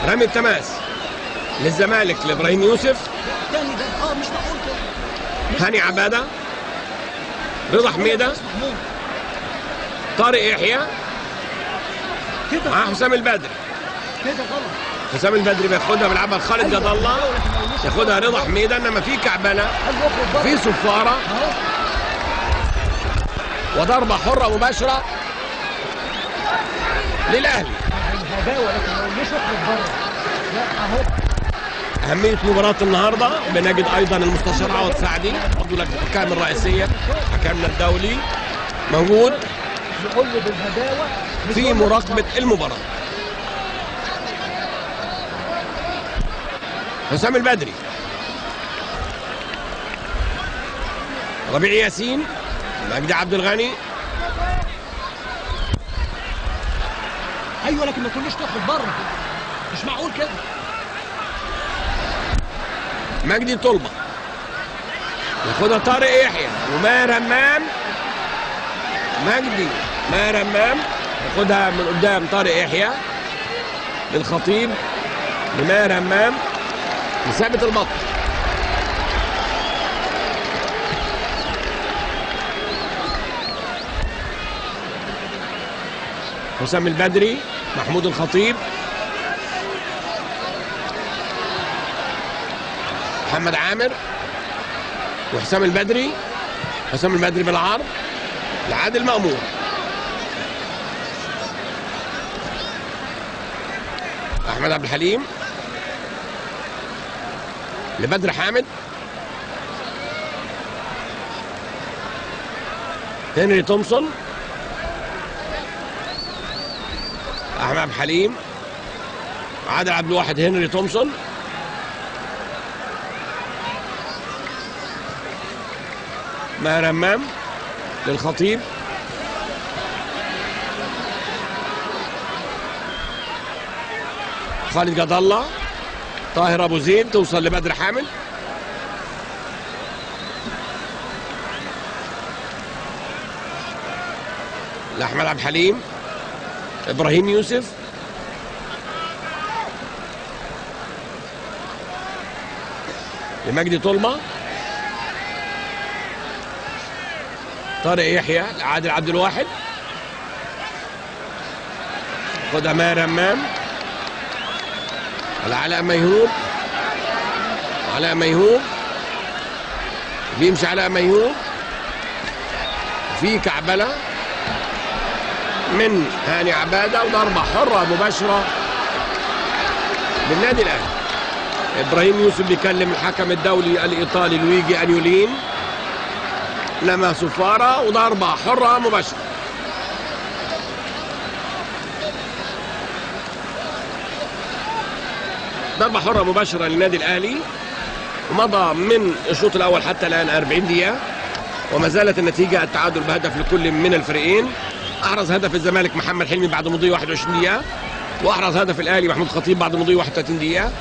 رمي التماس للزمالك لإبراهيم يوسف. هاني عبادة رضا محمود طارق يحيى. مع حسام البدري. كده حسام البدري بياخدها بيلعبها لخالد جد الله. ياخدها رضا حميدة إنما في كعبلة قال له اخرج بره في صفارة. اهو وضربة حرة مباشرة للأهلي. الهداوه لكن ما قولوش اخرج بره لا اهو أهمية مباراة النهاردة بنجد أيضا المستشار عوض سعدي عضو لجنة الحكام الرئيسية حكامنا الدولي موجود. يقول له بالهداوه في مراقبة المباراة. حسام البدري. ربيع ياسين مجدي عبد الغني. أيوه لكن ما تقوليش تخرج بره. مش معقول كده. مجدي طلبة. ياخدها طارق يحيى. وماهر همام. مجدي. ماهر همام ياخدها من قدام طارق يحيى للخطيب. لماهر همام لثابت البطل. حسام البدري محمود الخطيب. محمد عامر. وحسام البدري. حسام البدري بالعرض. لعادل مأمور أحمد عبد الحليم. لبدر حامد. هنري تومسون. أحمد عبد الحليم. عادل عبد الواحد هنري تومسون. ماهر همام للخطيب. خالد جد الله طاهر أبو زيد توصل لبدر حامد لأحمد عبد الحليم إبراهيم يوسف. لمجدي طلمة. طارق يحيى لعادل عبد الواحد. خدها ماهر همام. على علاء ميهوب علاء ميهوب بيمشي علاء ميهوب في كعبلة من هاني عبادة وضربة حرة مباشرة للنادي الأهلي. إبراهيم يوسف بيكلم الحكم الدولي الإيطالي لويجي أنيولين لما صفاره وضربة حرة مباشرة. ضربة حرة مباشرة للنادي الأهلي. ومضى من الشوط الأول حتى الآن 40 دقيقة وما زالت النتيجة التعادل بهدف لكل من الفريقين. أحرز هدف الزمالك محمد حلمي بعد مضي 21 دقيقة وأحرز هدف الأهلي محمود خطيب بعد مضي 31 دقيقة.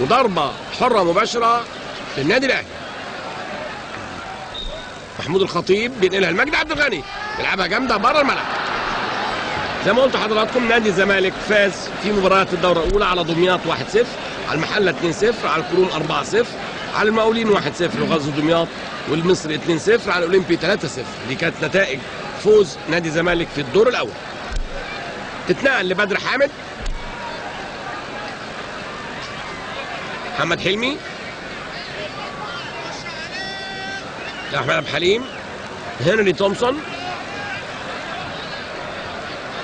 وضربة حرة مباشرة للنادي الأهلي. محمود الخطيب بينقلها لمجدي عبد الغني بيلعبها جامدة بره الملعب. زي ما قلت لحضراتكم نادي الزمالك فاز في مباريات الدورة الأولى على دمياط 1-0 على المحلة 2-0 على الكروم 4-0 على المقاولين 1-0 وغزو دمياط والمصري 2-0 على الأولمبي 3-0 دي كانت نتائج فوز نادي الزمالك في الدور الأول. تتنقل لبدر حامد. محمد حلمي. لأحمد عبد الحليم. هنري تومسون.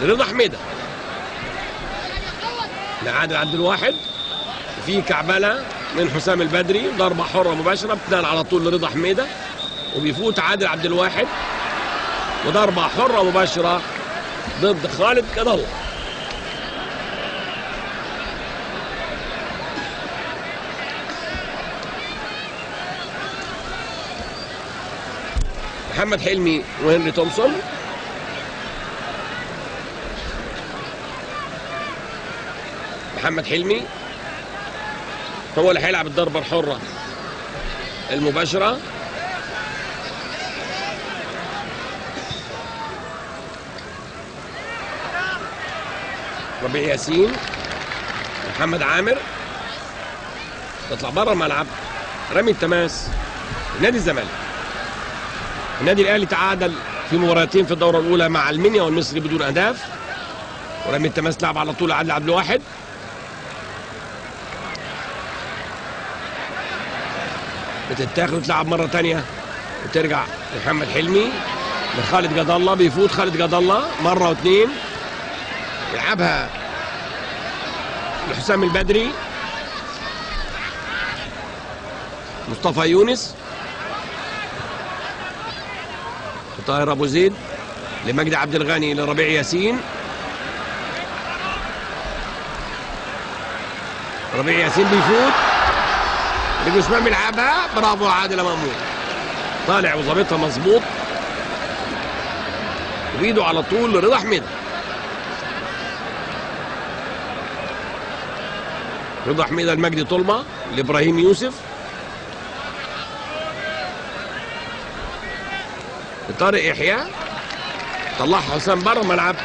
لرضا حميدة. لعادل عبد الواحد. في كعبلة من حسام البدري ضربة حرة مباشرة بتنال على طول لرضا حميدة وبيفوت عادل عبد الواحد. وضربة حرة مباشرة ضد خالد كدل محمد حلمي وهنري تومسون. محمد حلمي هو اللي هيلعب الضربة الحرة المباشرة. ربيع ياسين محمد عامر. تطلع بره الملعب. رمي التماس نادي الزمالك. النادي الأهلي تعادل في مباراتين في الدورة الأولى مع المنيا والمصري بدون أهداف. ورمي التماس لعب على طول عادل عبد الواحد بتتاخد وتلعب مرة تانية. وترجع لمحمد حلمي لخالد جد الله بيفوت خالد جد الله مرة واثنين يلعبها لحسام البدري. مصطفى يونس. طاهر أبو زيد. لمجدي عبد الغني لربيع ياسين. ربيع ياسين بيفوت. شمال بيلعبها برافو عادل مأمون طالع وظابطها مظبوط. وإيده على طول رضا حميد رضا حميدة المجدي طلبة لإبراهيم يوسف. طارق يحيى طلعها حسام بره الملعب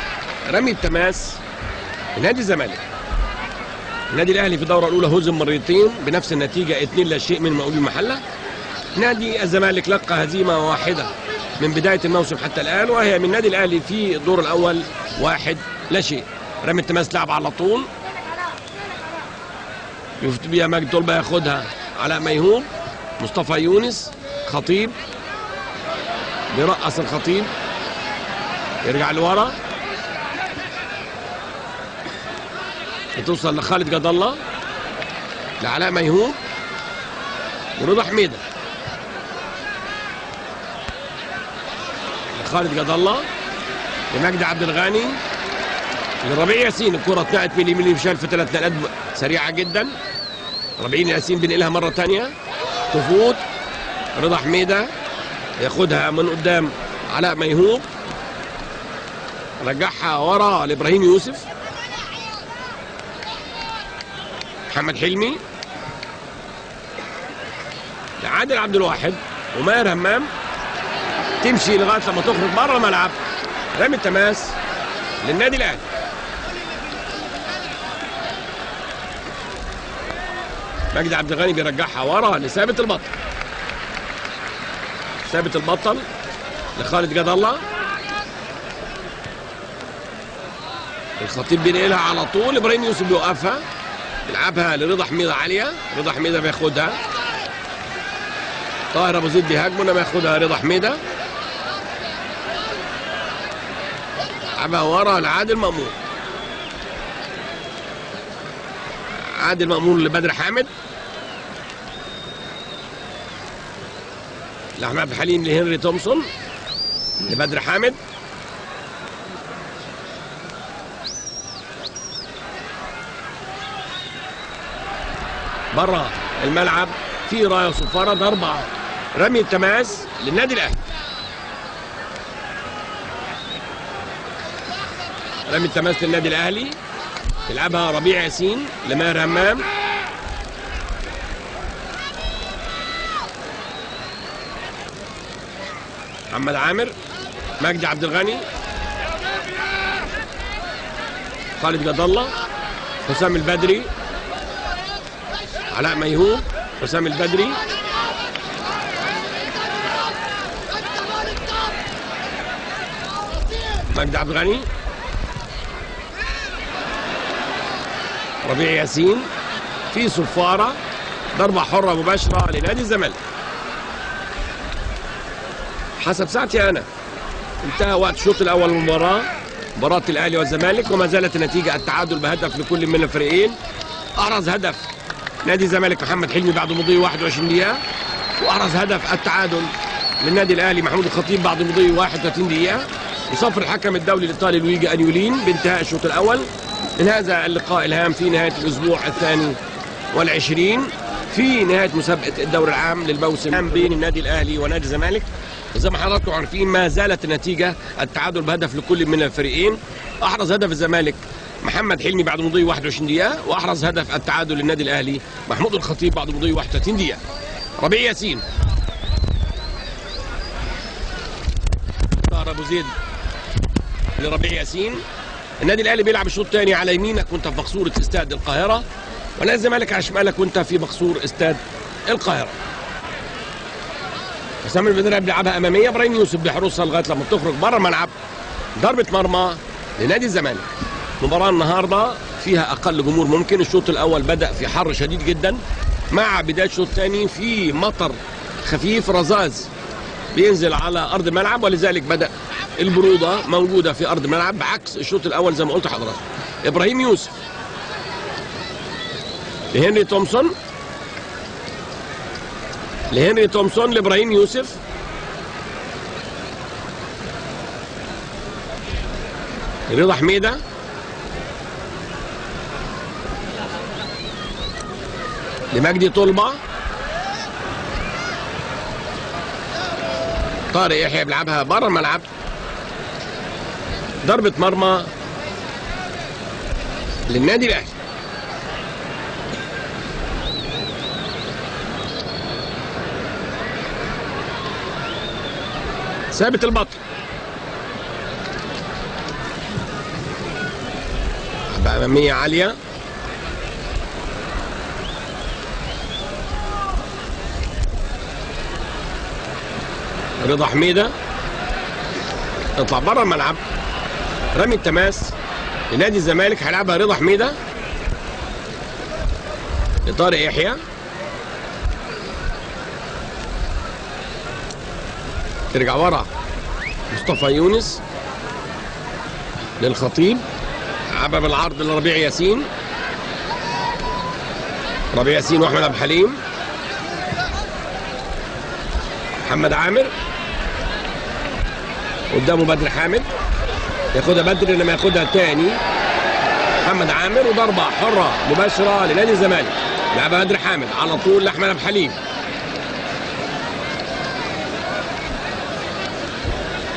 رمي التماس. نادي الزمالك. النادي الأهلي في الدورة الأولى هزم مرتين بنفس النتيجة 2 لا شيء من مقاولين المحلة. نادي الزمالك لقى هزيمة واحدة من بداية الموسم حتى الآن وهي من النادي الأهلي في الدور الأول واحد لا شيء. رمي التماس لعب على طول. يفت بيها مجد طلبة ياخدها علاء ميهوب مصطفى يونس خطيب. بيرقص الخطيب. يرجع لورا. بتوصل لخالد جد الله لعلاء ميهوب ورضا حميدة. خالد جد الله لمجدي عبد الغني لربيع ياسين الكرة اتنقلت من اليمين للشمال في ثلاث نقلات سريعة جدا. ربيع ياسين بينقلها مرة تانية. تفوت رضا حميدة ياخدها من قدام علاء ميهوب رجعها ورا لإبراهيم يوسف. محمد حلمي. لعادل عبد الواحد وماهر همام تمشي لغاية لما تخرج بره الملعب. رامي التماس للنادي الأهلي. مجدي عبد الغني بيرجعها ورا لثابت البطل. ثابت البطل لخالد جد الله. الخطيب بينقلها على طول إبراهيم يوسف بيوقفها. بيلعبها لرضا حميدة عاليه رضا حميدة بياخدها. طاهر أبو زيد بيهاجمه إنما ياخدها رضا حميدة. لعبها ورا لعادل مأمون. عادل مأمون لبدر حامد. لأحمد حليم لهنري تومسون لبدر حامد. بره الملعب في راية صفارة ضربه رمي التماس للنادي الأهلي. رمي التماس للنادي الأهلي. يلعبها ربيع ياسين لماهر همام. محمد عامر مجدي عبد الغني خالد جد الله حسام البدري علاء ميهوب حسام البدري. مجدي عبد الغني. ربيع ياسين. في صفارة ضربة حرة مباشرة لنادي الزمالك. حسب ساعتي أنا انتهى وقت الشوط الأول من المباراة مباراة الأهلي والزمالك وما زالت النتيجة التعادل بهدف لكل من الفريقين. أحرز هدف نادي الزمالك محمد حلمي بعد مضي 21 دقيقة. وأحرز هدف التعادل للنادي الأهلي محمود الخطيب بعد مضي 31 دقيقة. وصفر الحكم الدولي الإيطالي لويجي أنيولين بانتهاء الشوط الأول. من هذا اللقاء الهام في نهاية الأسبوع الثاني والعشرين في نهاية مسابقة الدوري العام للموسم بين النادي الأهلي ونادي الزمالك. زي ما حضراتكم عارفين ما زالت النتيجة التعادل بهدف لكل من الفريقين. أحرز هدف الزمالك محمد حلمي بعد مضي 21 دقيقة وأحرز هدف التعادل للنادي الأهلي محمود الخطيب بعد مضي 31 دقيقة. ربيع ياسين. طاهر أبو زيد لربيع ياسين. النادي الأهلي بيلعب الشوط الثاني على يمينك وأنت في مقصوره استاد القاهرة ونادي الزمالك على شمالك وأنت في مقصور استاد القاهرة. حسام البدري بيلعبها أمامية إبراهيم يوسف بيحرسها لغاية لما تخرج بره الملعب. ضربة مرمى لنادي الزمالك. مباراة النهارده فيها أقل جمهور ممكن. الشوط الأول بدأ في حر شديد جدا مع بداية الشوط الثاني في مطر خفيف رذاذ بينزل على أرض الملعب ولذلك بدأ البرودة موجودة في أرض الملعب بعكس الشوط الأول زي ما قلت لحضرتك إبراهيم يوسف لهنري تومسون لهنري تومسون لإبراهيم يوسف. رضا حميدة لمجدي طلبه طارق يحيى بيلعبها بره الملعب. ضربة مرمى للنادي الأهلي. ثابت البطل. بأمامية عالية. رضا حميدة. اطلع بره الملعب. رمي التماس لنادي الزمالك هيلعبها رضا حميدة. لطارق يحيى ترجع ورا مصطفى يونس للخطيب. لعبها بالعرض لربيع ياسين. ربيع ياسين وأحمد عبد الحليم. محمد عامر. قدامه بدر حامد. ياخدها بدر لما ياخدها تاني محمد عامر وضربة حرة مباشرة لنادي الزمالك. لعبها بدر حامد على طول لأحمد ابو حليم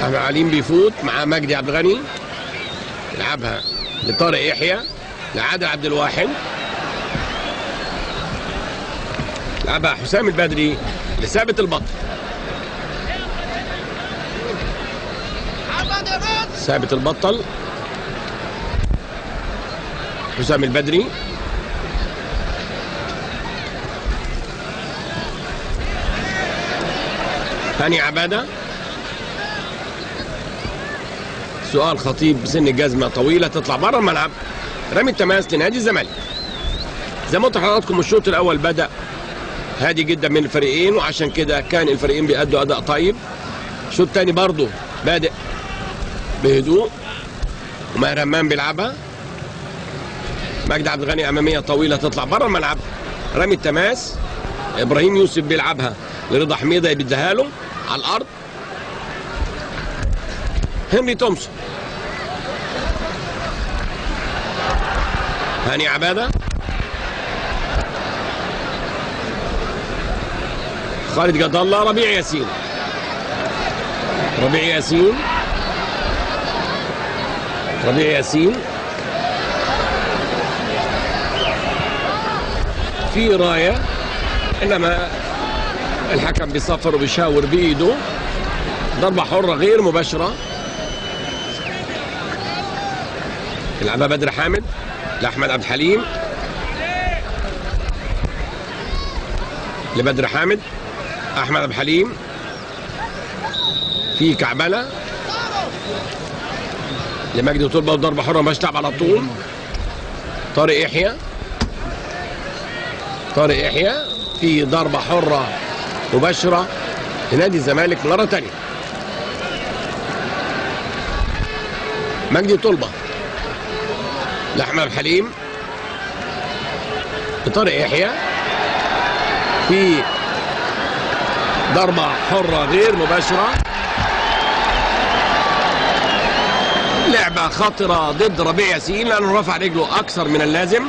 أحمد عليم بيفوت مع مجدي عبد الغني. يلعبها لطارق يحيى لعادل عبد الواحد. لعبها حسام البدري لثابت البطل. ثابت البطل. حسام البدري. هاني عبادة. سؤال خطيب بسن الجزمه طويلة تطلع بره الملعب. رمي التماس لنادي الزمالك. زي ما قلت لحضراتكم الشوط الأول بدأ هادي جدا من الفريقين وعشان كده كان الفريقين بيأدوا أداء طيب. الشوط الثاني برضه بادئ بهدوء. وماهر همام بيلعبها. مجدي عبد الغني أمامية طويلة تطلع بره الملعب. رمي التماس. إبراهيم يوسف بيلعبها لرضا حميدة بيديها له على الأرض. هنري تومسون. هاني عبادة. خالد جد الله. ربيع ياسين. ربيع ياسين. ربيع ياسين. في راية انما الحكم بيصفر وبيشاور بإيده. ضربة حرة غير مباشرة. يلعبها بدر حامد لأحمد عبد الحليم. لبدر حامد أحمد عبد الحليم. في كعبلة. لمجدي طلبه وضربه حرة مش تلعب على طول. طارق يحيى طارق يحيى في ضربة حرة مباشرة لنادي الزمالك مرة ثانية مجدي طلبة. لأحمد الحليم. لطارق يحيى في ضربة حرة غير مباشرة. لعبة خطرة ضد ربيع ياسين لأنه رفع رجله أكثر من اللازم.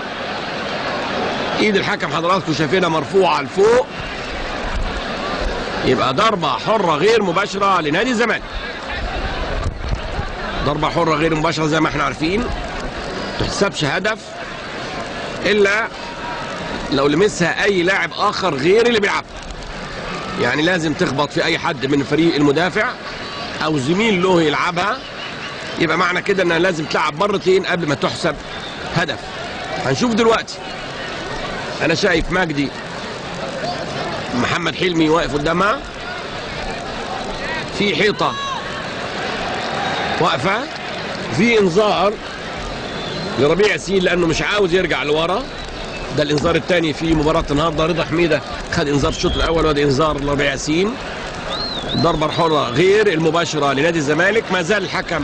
إيد الحكم حضراتكم شايفينها مرفوعة لفوق يبقى ضربة حرة غير مباشرة لنادي الزمالك. ضربة حرة غير مباشرة زي ما إحنا عارفين. تحسبش هدف. إلا لو لمسها أي لاعب آخر غير اللي بيلعب يعني لازم تخبط في أي حد من فريق المدافع أو زميل له يلعبها. يبقى معنى كده انها لازم تلعب مرتين قبل ما تحسب هدف. هنشوف دلوقتي. أنا شايف مجدي محمد حلمي واقف قدامها. في حيطة واقفة. في إنذار لربيع ياسين لأنه مش عاوز يرجع لورا. ده الإنذار الثاني في مباراة النهارده. رضا حميدة خد إنذار الشوط الأول وده إنذار لربيع ياسين. الضربه الحره غير المباشرة لنادي الزمالك. ما زال الحكم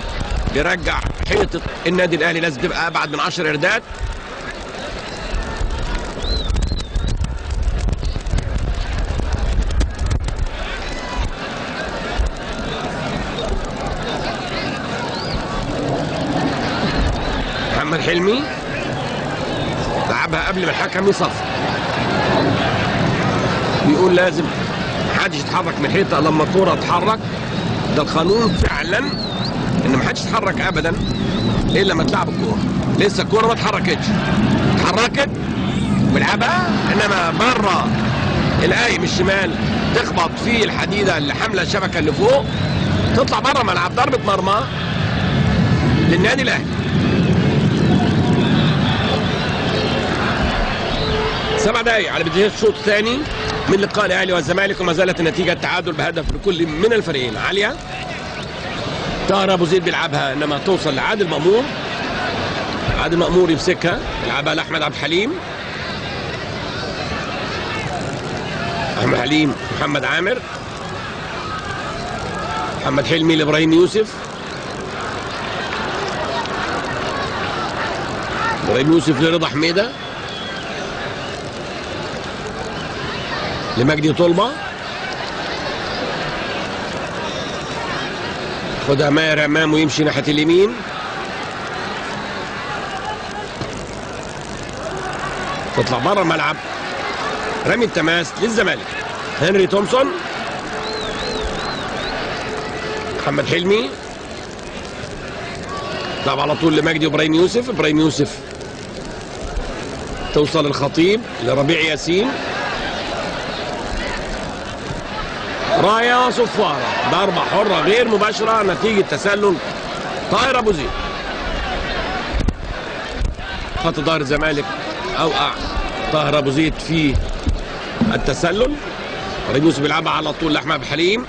بيرجع حيطة النادي الأهلي لازم تبقى ابعد من 10 إرداد. محمد حلمي لعبها قبل ما الحكم يصفر بيقول لازم محدش يتحرك من الحيطه لما الكوره تتحرك. ده القانون فعلا. ان محدش يتحرك ابدا إلا لما تلعب الكورة. لسه الكورة ما اتحركتش اتحركت بيلعبها إنما بره القايم الشمال تخبط في الحديدة اللي حامله الشبكة اللي فوق. تطلع بره ملعب ضربة مرمى للنادي الأهلي. سبع دقايق على بداية الشوط الثاني من لقاء الأهلي والزمالك وما زالت النتيجة التعادل بهدف لكل من الفريقين. عاليه طاهر أبو زيد بيلعبها انما توصل لعادل مأمور. عادل مأمور يمسكها يلعبها لأحمد عبد الحليم. أحمد حليم محمد عامر. محمد حلمي لإبراهيم يوسف. إبراهيم يوسف لرضا حميدة. لمجدي طلبة. خدها ماهر إمام ويمشي ناحية اليمين. تطلع بره الملعب. رمي التماس للزمالك. هنري تومسون. محمد حلمي. لعب على طول لمجدي إبراهيم يوسف. إبراهيم يوسف توصل الخطيب لربيع ياسين. راية صفارة. ضربة حرة غير مباشرة نتيجة تسلل طاهر أبو زيد. خط ظهر الزمالك أوقع طاهر أبو زيد في التسلل. يوسف بيلعبها على طول لأحمد الحليم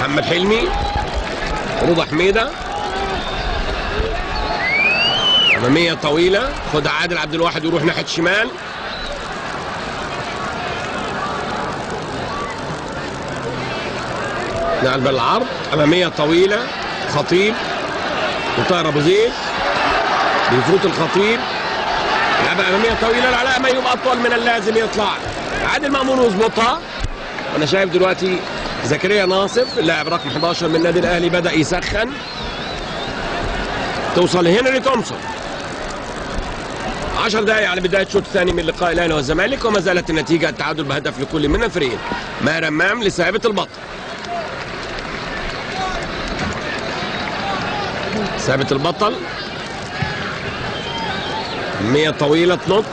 محمد حلمي رضا حميدة. أمامية طويلة خدها عادل عبد الواحد يروح ناحية الشمال. نقل بالعرض. أمامية طويلة خطيب وطاهر أبو زيد. بيفوت الخطيب. لعبة أمامية طويلة العلاء يبقى أطول من اللازم يطلع. عادل مأمون يظبطها وأنا شايف دلوقتي زكريا ناصف اللاعب رقم 11 من النادي الأهلي بدأ يسخن. توصل هنري تومسون. 10 دقائق على بداية الشوط الثاني من لقاء الأهلي والزمالك وما زالت النتيجة التعادل بهدف لكل من الفريقين. ماهر أمام لسائبه البطل. ثابت البطل. 100 طويلة تنط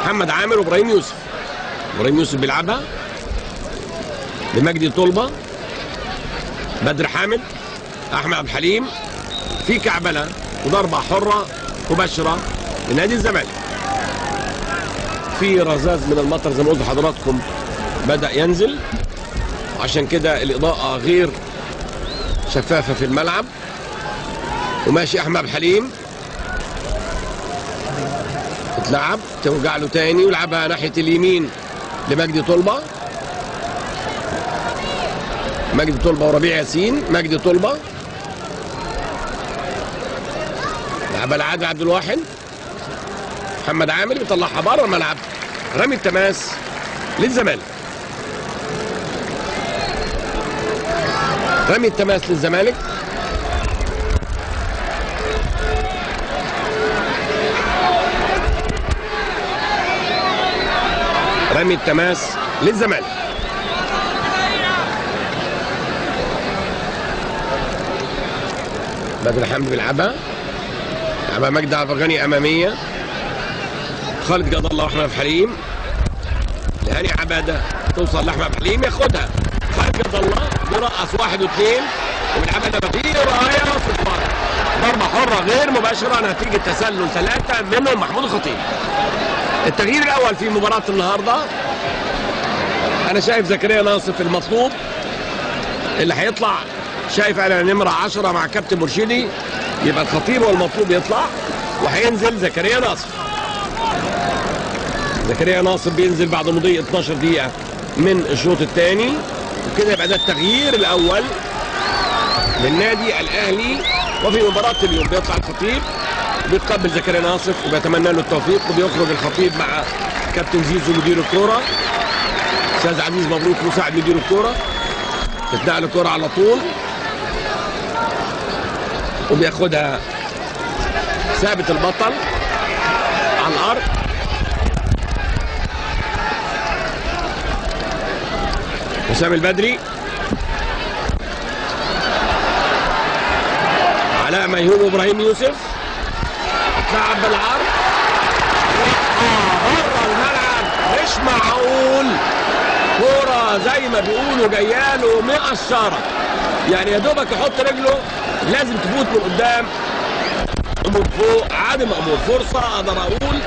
محمد عامر وإبراهيم يوسف. إبراهيم يوسف بيلعبها. لمجدي طلبة. بدر حامد. أحمد عبد الحليم. في كعبلة وضربة حرة مباشرة لنادي الزمالك. في رذاذ من المطر زي ما قلت لحضراتكم بدأ ينزل. عشان كده الإضاءة غير شفافة في الملعب. وماشي احمد عبد الحليم اتلعب ترجع له تاني ويلعبها ناحية اليمين لمجدي طلبة. مجدي طلبة وربيع ياسين مجدي طلبة. لعبها لعادل عبد الواحد. محمد عامر بيطلعها بره الملعب. رمي التماس للزمالك. رمي التماس للزمالك. رمي التماس للزمالك. بدر حمدي بيلعبها لعبها مجدي عبد الغني أمامية. خالد جد الله واحمد الحليم لهاني عبادة توصل لاحمد الحليم ياخدها. خالد جد الله بيرقص واحد واثنين. وبيلعبها لما في رايه صفار ضربة حرة غير مباشرة نتيجة تسلل ثلاثة منهم محمود الخطيب. التغيير الأول في مباراة النهارده. أنا شايف زكريا ناصف المطلوب اللي هيطلع شايف أنا نمرة 10 مع كابتن مرشدي يبقى الخطيب هو المطلوب يطلع وهينزل زكريا ناصف. زكريا ناصر بينزل بعد مضي 12 دقيقة من الشوط الثاني. وكده يبقى ده التغيير الأول للنادي الأهلي. وفي مباراة اليوم بيطلع الخطيب. بيتقبل زكريا ناصف وبيتمنى له التوفيق وبيخرج الخطيب مع كابتن زيزو مدير الكورة. أستاذ عزيز مبروك مساعد مدير الكورة. بتنقل الكورة على طول. وبياخدها ثابت البطل على الأرض. حسام البدري. علاء ميهوب وابراهيم يوسف. لعب بالعرض. بره الملعب مش معقول. كورة زي ما بيقولوا جاية له مقشره يعني يا دوبك يحط رجله لازم تفوت من قدام. من فوق عادل مأمور. فرصة أقدر أقول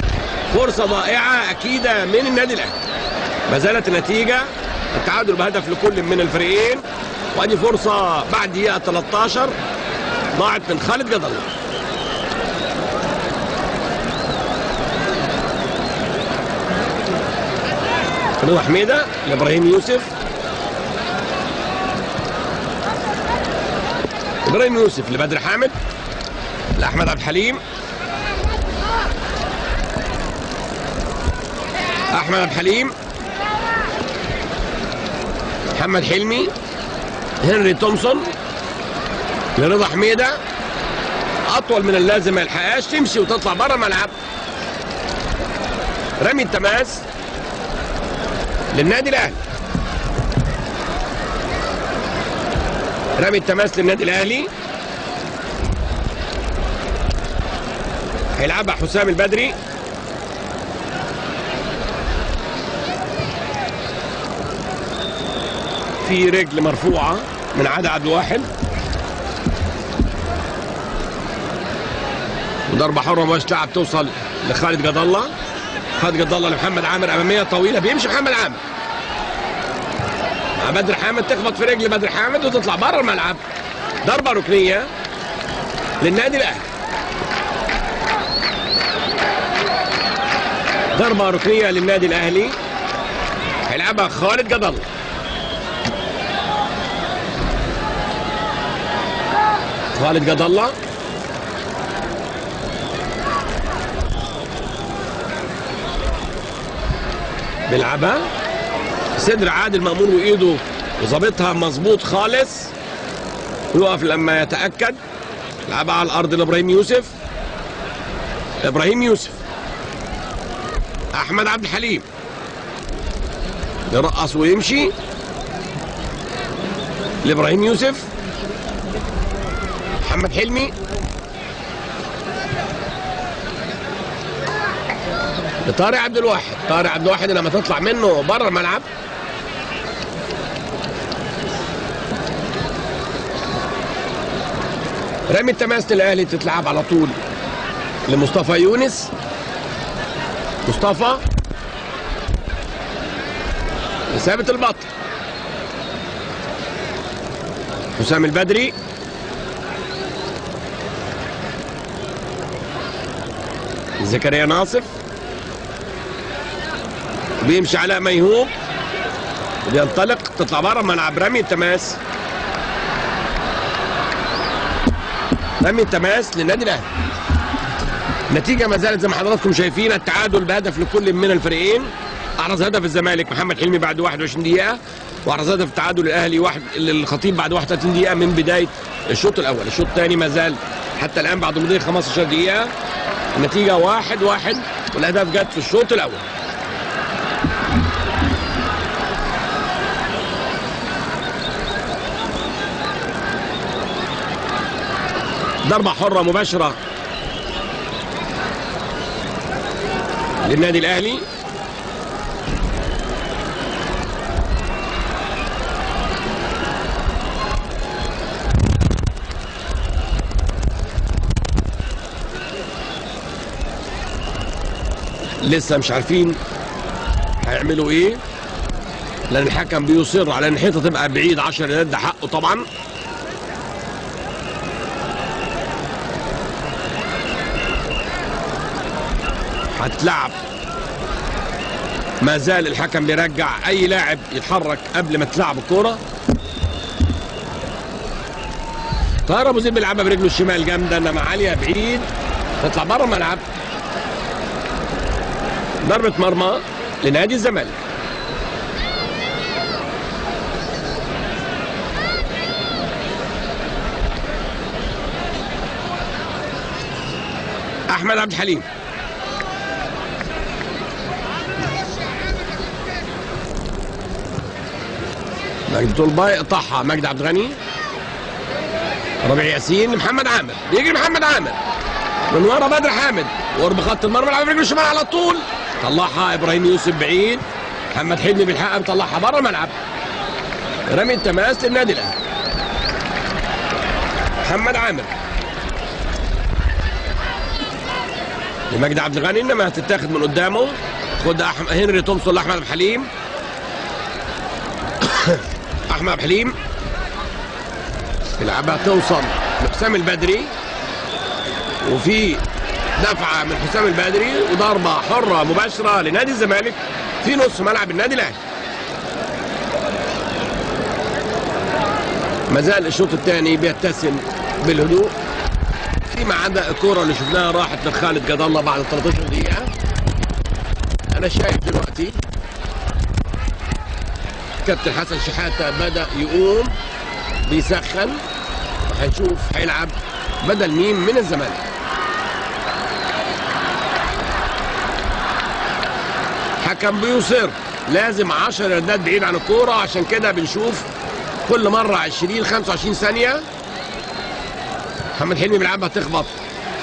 فرصة ضائعة أكيدة من النادي الأهلي. ما زالت النتيجة التعادل بهدف لكل من الفريقين. وأدي فرصة بعد دقيقة 13 ضاعت من خالد جد الله رضا حميدة لابراهيم يوسف. إبراهيم يوسف لبدر حامد. لأحمد عبد الحليم. أحمد عبد الحليم. محمد حلمي. هنري تومسون. لرضا حميدة. أطول من اللازم ما يلحقهاش تمشي وتطلع بره الملعب رمي التماس. للنادي الأهلي. رمي التماس للنادي الأهلي. هيلعبها حسام البدري. في رجل مرفوعة من عادة عبد الواحد وضربة حرة مباشرة تلعب توصل لخالد جد الله. خالد جد الله لمحمد عامر أمامية طويلة بيمشي محمد عامر. مع بدر حامد تخبط في رجل بدر حامد وتطلع بره الملعب. ضربة ركنية للنادي الأهلي. ضربة ركنية للنادي الأهلي. هيلعبها خالد جد الله. خالد جد الله. بيلعبها. صدر عادل مأمون وإيده وظابطها مظبوط خالص. يقف لما يتأكد. لعبها على الأرض لإبراهيم يوسف. إبراهيم يوسف. أحمد عبد الحليم. يرقص ويمشي. لإبراهيم يوسف. محمد حلمي. لطارق عبد الواحد. طارق عبد الواحد لما تطلع منه بره الملعب. رمي التماس للأهلي تتلعب على طول لمصطفى يونس. مصطفى. لثابت البطل. حسام البدري. زكريا ناصف. بيمشي علاء ميهوب بينطلق تطلع بره ملعب رمي التماس رمي التماس للنادي الأهلي. النتيجه ما زالت زي ما حضراتكم شايفين التعادل بهدف لكل من الفريقين. احرز هدف الزمالك محمد حلمي بعد 21 دقيقة واحرز هدف التعادل الأهلي واحد للخطيب بعد 31 دقيقة من بداية الشوط الأول. الشوط الثاني ما زال حتى الآن بعد مضي 15 دقيقة. النتيجه واحد واحد والأهداف جت في الشوط الأول. ضربة حرة مباشرة للنادي الأهلي. لسه مش عارفين هيعملوا إيه. لأن الحكم بيصر على إن الحيطه تبقى بعيد 10 يد ده حقه طبعا. هتلعب. ما زال الحكم بيرجع أي لاعب يتحرك قبل ما تلعب الكورة. طاهر أبو زيد بيلعبها برجله الشمال جامدة إنما عالية بعيد. تطلع بره الملعب. ضربة مرمى لنادي الزمالك. أحمد عبد الحليم. مجدي طلباي قطعها مجدي عبد الغني. ربيع ياسين محمد عامر. بيجري محمد عامر. من ورا بدر حامد. قرب خط المرمى لعب رجله الشمال على طول. طلعها إبراهيم يوسف بعيد. محمد حلمي بيلحقها مطلعها بره الملعب. رمي التماس للنادي الأهلي. محمد عامر. لمجدي عبد الغني إنما هتتاخد من قدامه. خد. هنري تومسون لأحمد عبد عبد الحليم يلعبها توصل لحسام البدري. وفي دفعة من حسام البدري وضربة حرة مباشرة لنادي الزمالك في نص ملعب النادي الأهلي. ما زال الشوط الثاني بيتسم بالهدوء. فيما عدا الكرة اللي شفناها راحت لخالد جد الله بعد 13 دقيقة. أنا شايف دلوقتي كابتن حسن شحاتة بدأ يقوم بيسخن وهنشوف هيلعب بدل مين؟ من الزمالك. حكم بيصر لازم 10 يردات بعيد عن الكورة عشان كده بنشوف كل مرة 20 25 ثانية محمد حلمي بيلعبها تخبط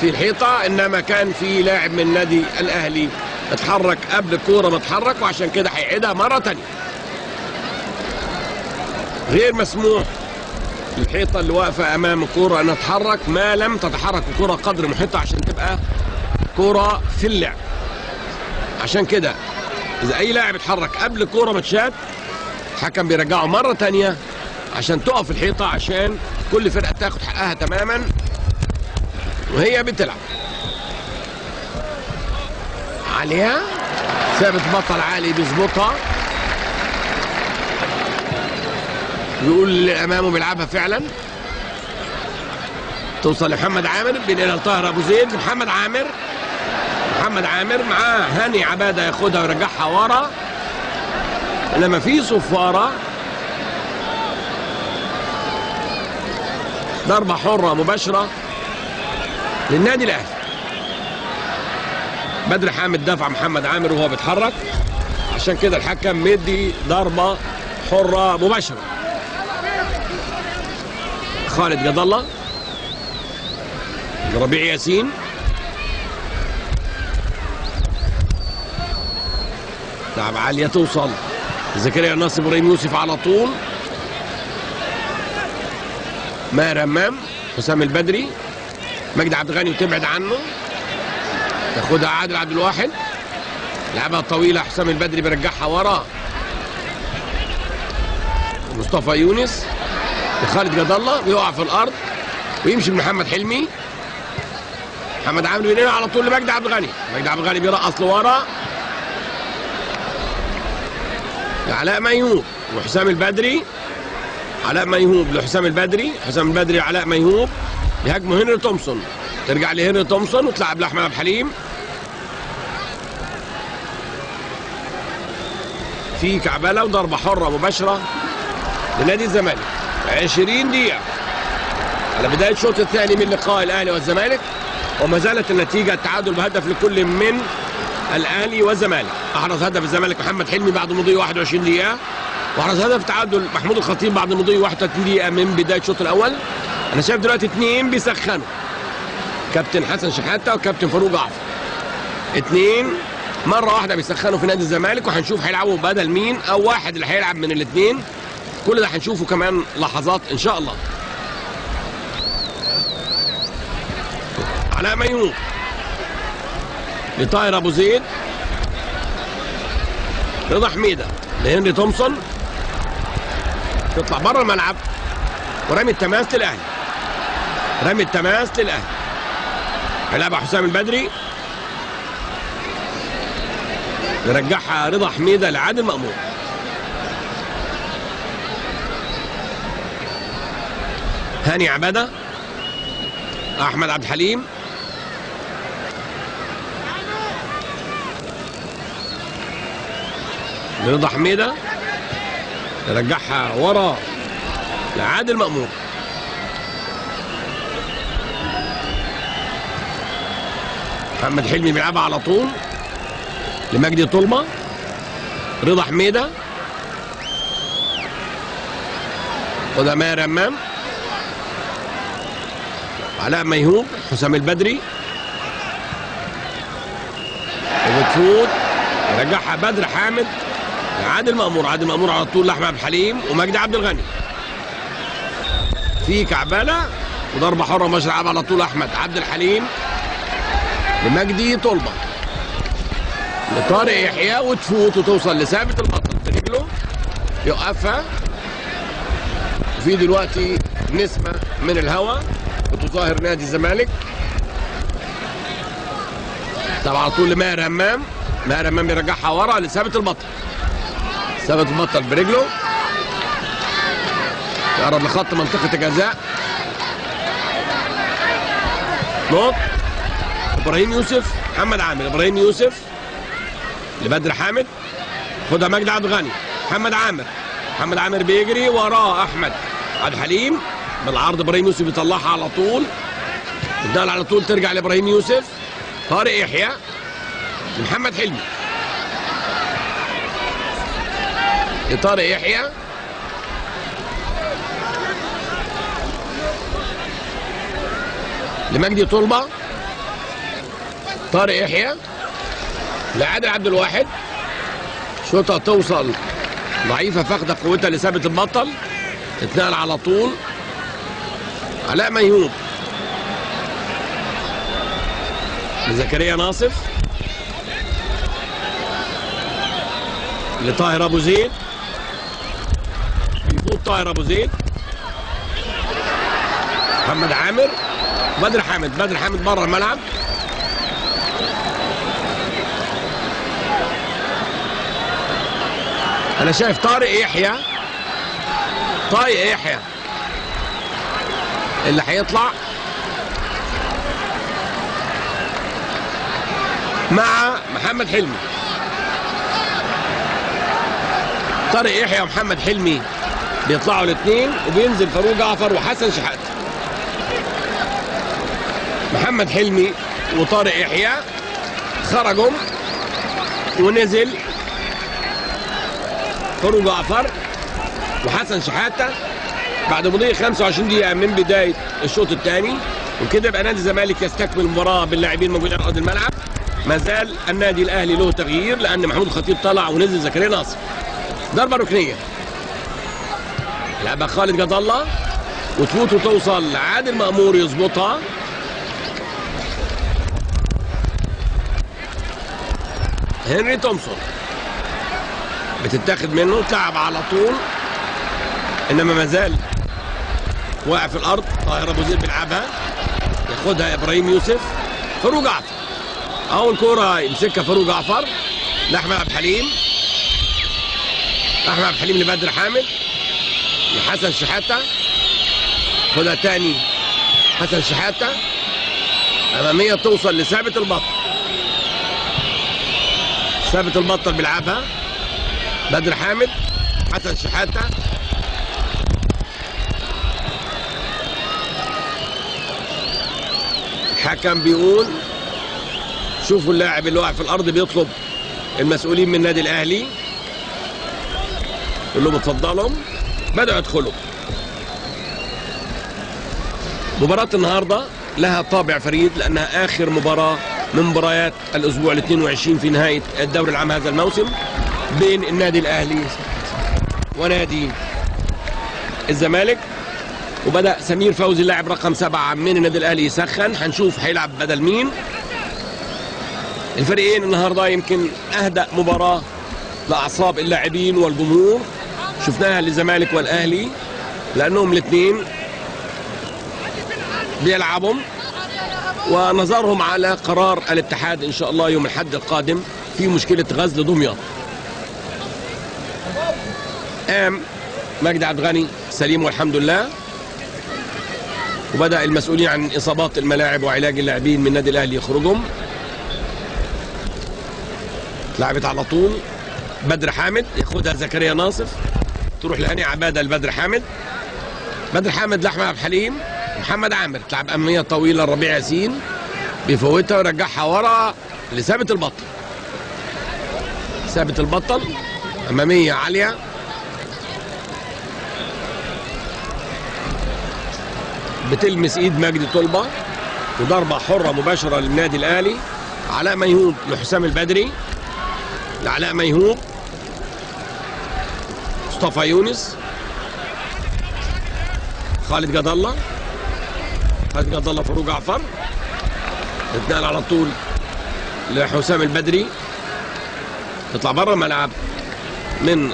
في الحيطة إنما كان في لاعب من نادي الأهلي اتحرك قبل الكورة ما اتحرك وعشان كده هيعيدها مرة ثانية غير مسموح. الحيطة اللي واقفة أمام الكورة انها تتحرك ما لم تتحرك الكورة قدر محيطها عشان تبقى كورة في اللعب. عشان كده إذا أي لاعب اتحرك قبل الكوره ما تشات الحكم بيرجعه مرة تانية عشان تقف الحيطة عشان كل فرقة تاخد حقها تماما وهي بتلعب. عليها؟ ثابت بطل عالي بيظبطها. بيقول اللي امامه بيلعبها فعلا. توصل لمحمد عامر بينقلها لطاهر أبو زيد. محمد عامر محمد عامر معاه هاني عبادة ياخدها ويرجعها ورا. إنما في صفاره ضربة حرة مباشرة للنادي الأهلي. بدر حامد دفع محمد عامر وهو بيتحرك. عشان كده الحكم مدي ضربة حرة مباشرة. خالد جد الله. ربيع ياسين. لعب عالية توصل. زكريا ناصر إبراهيم يوسف على طول. ماهر همام حسام البدري. مجدي عبد الغني وتبعد عنه. تاخدها عادل عبد الواحد. لعبها طويلة حسام البدري بيرجعها ورا. مصطفى يونس. لخالد جاد الله بيقع في الأرض ويمشي محمد حلمي. محمد عامر بينقلها على طول لمجدي عبد الغني. مجدي عبد الغني بيرقص لورا. علاء ميهوب وحسام البدري. علاء ميهوب لحسام البدري. حسام البدري علاء ميهوب يهاجموا هنري تومسون. ترجع لهنري تومسون وتلعب لأحمد عبد الحليم. في كعبله وضربة حرة مباشرة لنادي الزمالك. 20 دقيقة. على بداية الشوط الثاني من لقاء الأهلي والزمالك وما زالت النتيجة التعادل بهدف لكل من الأهلي والزمالك. أحرز هدف الزمالك محمد حلمي بعد مضي 21 دقيقة وأحرز هدف تعادل محمود الخطيب بعد مضي 31 دقيقة من بداية الشوط الأول. أنا شايف دلوقتي اثنين بيسخنوا. كابتن حسن شحاتة وكابتن فاروق جعفر اثنين مرة واحدة بيسخنوا في نادي الزمالك وهنشوف هيلعبوا بدل مين أو واحد اللي هيلعب من الاثنين كل ده هنشوفه كمان لحظات إن شاء الله. علاء ميمون لطاهر أبو زيد. رضا حميده لهنري تومسون. تطلع بره الملعب. ورمي التماس للأهلي. رمي التماس للأهلي. هيلعبها حسام البدري. يرجعها رضا حميدة لعادل مأمون. هاني عبادة أحمد عبد الحليم. لرضا حميدة يرجعها ورا لعادل مأمور. محمد حلمي بيلعبها على طول لمجدي طلمة. رضا حميدة. وده ماهر امام علاء ميهوب حسام البدري. وبتفوت. رجعها بدر حامد. عادل مأمور عادل مأمور على طول لأحمد عبد الحليم ومجدي عبد الغني. في كعبالة وضربة حرة مشرع على طول أحمد عبد الحليم. لمجدي طلبة. لطارق يحيى وتفوت وتوصل لثابت البطل برجله يوقفها وفي دلوقتي نسمة من الهواء بتظاهر نادي الزمالك. طبعا على طول لماهر همام. ماهر همام بيرجعها ورا لثابت البطل. ثابت البطل برجله. يقرب لخط منطقة الجزاء. نقط إبراهيم يوسف. محمد عامر. إبراهيم يوسف. لبدر حامد. خدها مجدي عبد الغني. محمد عامر. محمد عامر بيجري وراه أحمد. عبد الحليم. بالعرض إبراهيم يوسف يطلعها على طول. النقل على طول ترجع لإبراهيم يوسف. طارق يحيى. محمد حلمي. لطارق يحيى. لمجدي طلبة. طارق يحيى. لعادل عبد الواحد. شوطة توصل ضعيفة فاقدة قوتها لثابت البطل. اتنقل على طول. علاء ميهوب لزكريا ناصف. لطاهر أبو زيد. بيفوت طاهر أبو زيد. محمد عامر. بدر حامد. بدر حامد بره الملعب. أنا شايف طارق يحيى. طارق يحيى. اللي هيطلع. مع محمد حلمي. طارق يحيى ومحمد حلمي بيطلعوا الاثنين وبينزل فاروق جعفر وحسن شحاته محمد حلمي وطارق يحيى خرجوا ونزل فاروق جعفر وحسن شحاته. بعد مضي 25 دقيقة من بداية الشوط الثاني وكده يبقى نادي الزمالك يستكمل المباراة باللاعبين موجودين على أرض الملعب. ما زال النادي الأهلي له تغيير لأن محمود الخطيب طلع ونزل زكريا ناصر. ضربة ركنية. لعبها خالد جد الله وتفوت وتوصل عادل مأمور يظبطها. هنري تومسون. بتتاخد منه تلعب على طول. إنما ما زال واقع في الأرض طاهر أبو زيد بيلعبها. ياخدها إبراهيم يوسف. فاروق جعفر أول كورة يمسكها فاروق جعفر لأحمد عبد الحليم. احمد عبد الحليم لبدر حامد. لحسن شحاتة. خدها تاني حسن شحاتة. أمامية توصل لثابت البطل. ثابت البطل بيلعبها. بدر حامد حسن شحاتة. الحكم بيقول شوفوا اللاعب اللي واقع في الأرض بيطلب المسؤولين من النادي الأهلي. يقول لهم اتفضلوا بدأوا يدخلوا. مباراة النهاردة لها طابع فريد لأنها آخر مباراة من مباريات الأسبوع ال 22 في نهاية الدوري العام هذا الموسم بين النادي الأهلي ونادي الزمالك. وبدأ سمير فوزي اللاعب رقم سبعة من النادي الأهلي يسخن. هنشوف هيلعب بدل مين. الفريقين النهارده يمكن أهدأ مباراة لأعصاب اللاعبين والجمهور. شفناها للزمالك والأهلي لأنهم الاثنين بيلعبوا ونظرهم على قرار الاتحاد إن شاء الله يوم الأحد القادم في مشكلة غزل دمياط. قام مجدي عبد الغني سليم والحمد لله. وبدأ المسؤولين عن إصابات الملاعب وعلاج اللاعبين من النادي الأهلي يخرجوا لعبت على طول. بدر حامد ياخدها زكريا ناصف. تروح لهاني عباده لبدر حامد. بدر حامد لاحمد عبد الحليم. محمد عامر تلعب اماميه طويلة لربيع ياسين. بيفوتها ويرجعها ورا لثابت البطل. ثابت البطل أمامية عالية. بتلمس إيد مجدي طلبة وضربة حرة مباشرة للنادي الأهلي. علاء ميهوب لحسام البدري. لعلاء ميهوب. مصطفى يونس. خالد جد الله. خالد جد الله فاروق جعفر اتنقل على طول لحسام البدري. تطلع بره الملعب من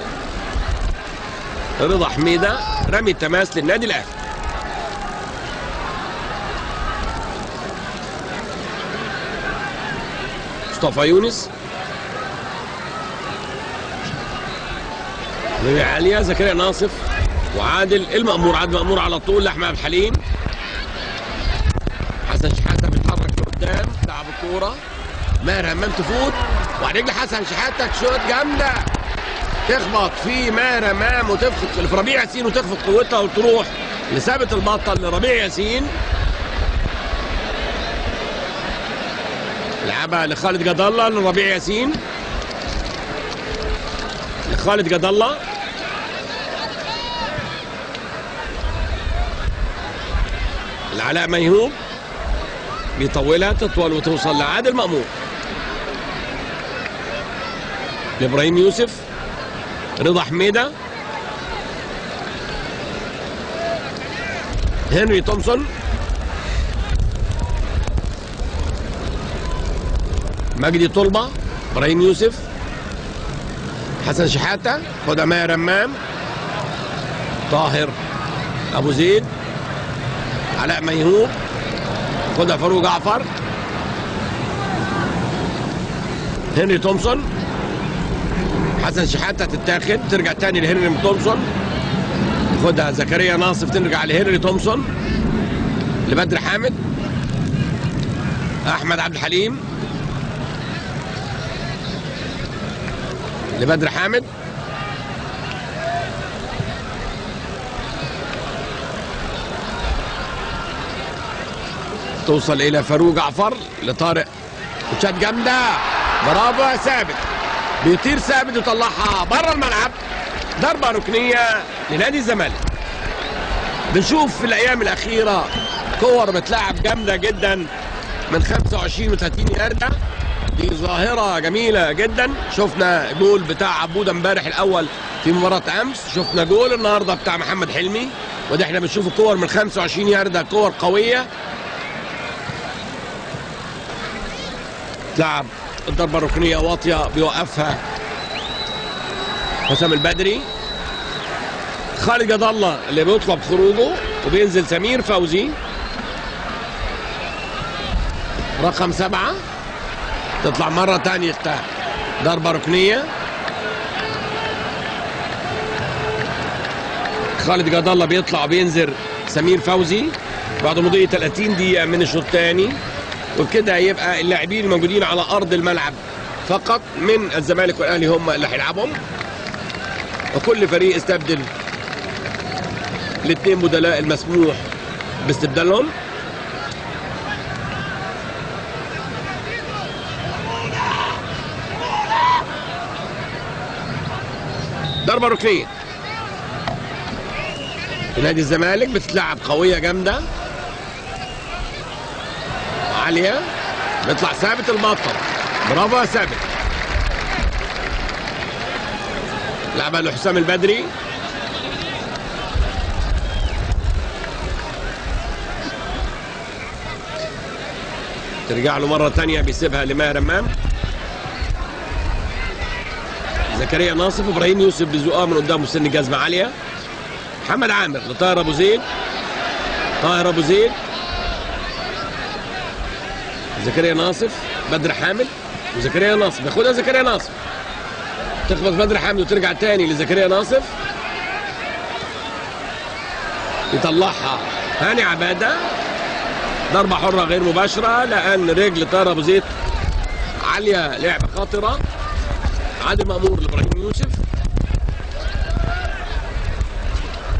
رضا حميدة. رمي التماس للنادي الأهلي. مصطفى يونس. رمي عاليه زكريا ناصف وعادل المأمور عادل مأمور على طول لأحمد عبد الحليم. حسن شحاتة بيتحرك لقدام لعب الكورة. ماهر همام تفوت وعلى رجل حسن شحاتة شوط جامدة. تخبط في ماهر همام وتفقد في ربيع ياسين وتخفض قوتها وتروح لثابت البطل لربيع ياسين. يلعبها لخالد جد الله لربيع ياسين. لخالد جد الله العلاء ميهوب. بيطولها تطول وتوصل لعادل مأمور. لإبراهيم يوسف. رضا حميدة. هنري تومسون. مجدي طلبة إبراهيم يوسف حسن شحاتة ماهر رمام طاهر أبو زيد علاء ميهوب خدها فاروق جعفر هنري تومسون حسن شحاتة تتاخد ترجع تاني لهنري تومسون خدها زكريا ناصف ترجع لهنري تومسون لبدر حامد أحمد عبد الحليم لبدر حامد. توصل إلى فاروق جعفر لطارق. وشات جامدة. برافو يا ثابت. بيطير ثابت ويطلعها بره الملعب. ضربة ركنية لنادي الزمالك. بنشوف في الأيام الأخيرة كور بتلعب جامدة جدا. من 25 و30 ياردة. دي ظاهرة جميلة جدا. شفنا جول بتاع عبوده امبارح الأول في مباراة أمس. شفنا جول النهارده بتاع محمد حلمي. وده إحنا بنشوف الكور من 25 ياردة كور قوية. تلعب الضربة الركنية واطية بيوقفها حسام البدري. خالد جد الله اللي بيطلب خروجه وبينزل سمير فوزي. رقم سبعة. تطلع مرة تانية ضربة ركنية. خالد جد الله بيطلع وبينزل سمير فوزي بعد مضي 30 دقيقة من الشوط الثاني. وبكده يبقى اللاعبين الموجودين على أرض الملعب فقط من الزمالك والأهلي هم اللي هيلعبهم وكل فريق استبدل الاثنين بدلاء المسموح باستبدالهم. ضربة ركنية نادي الزمالك بتتلعب قوية جامدة. عالية. بيطلع ثابت البطل برافو يا ثابت. لعبها لحسام البدري. ترجع له مرة تانية بيسيبها لماهر أمام. زكريا ناصف إبراهيم يوسف بيزقها من قدامه سن جزمة عالية محمد عامر لطاهر أبو زيد. طاهر أبو زيد. زكريا ناصف بدر حامل. وزكريا ناصف بياخدها زكريا ناصف. تخبط بدر حامل وترجع تاني لزكريا ناصف. يطلعها هاني عبادة. ضربة حرة غير مباشرة لأن رجل طاهر أبو زيد. عالية لعبة خاطرة. عادل مأمور لإبراهيم يوسف.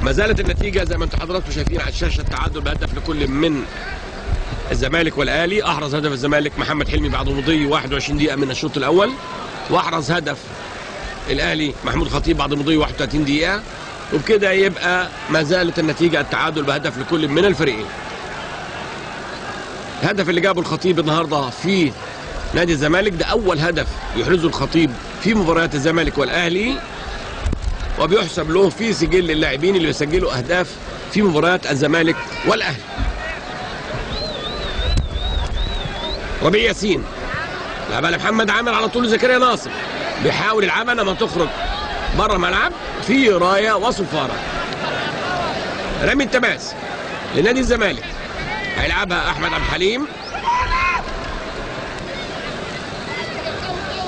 ما زالت النتيجة زي ما أنتم حضراتكم شايفين على الشاشة التعادل بهدف لكل من الزمالك والأهلي. أحرز هدف الزمالك محمد حلمي بعد مضي 21 دقيقة من الشوط الأول. وأحرز هدف الأهلي محمود خطيب بعد مضي 31 دقيقة. وبكده يبقى ما زالت النتيجة التعادل بهدف لكل من الفريقين. الهدف اللي جابه الخطيب النهارده في نادي الزمالك ده أول هدف يحرزه الخطيب في مباريات الزمالك والأهلي وبيحسب له في سجل اللاعبين اللي بيسجلوا أهداف في مباريات الزمالك والأهلي. ربيع ياسين لعبها لمحمد عامر على طول زكريا ناصر بيحاول يلعبها لما تخرج بره الملعب في راية وصفارة. رمي التماس لنادي الزمالك هيلعبها أحمد عبد الحليم.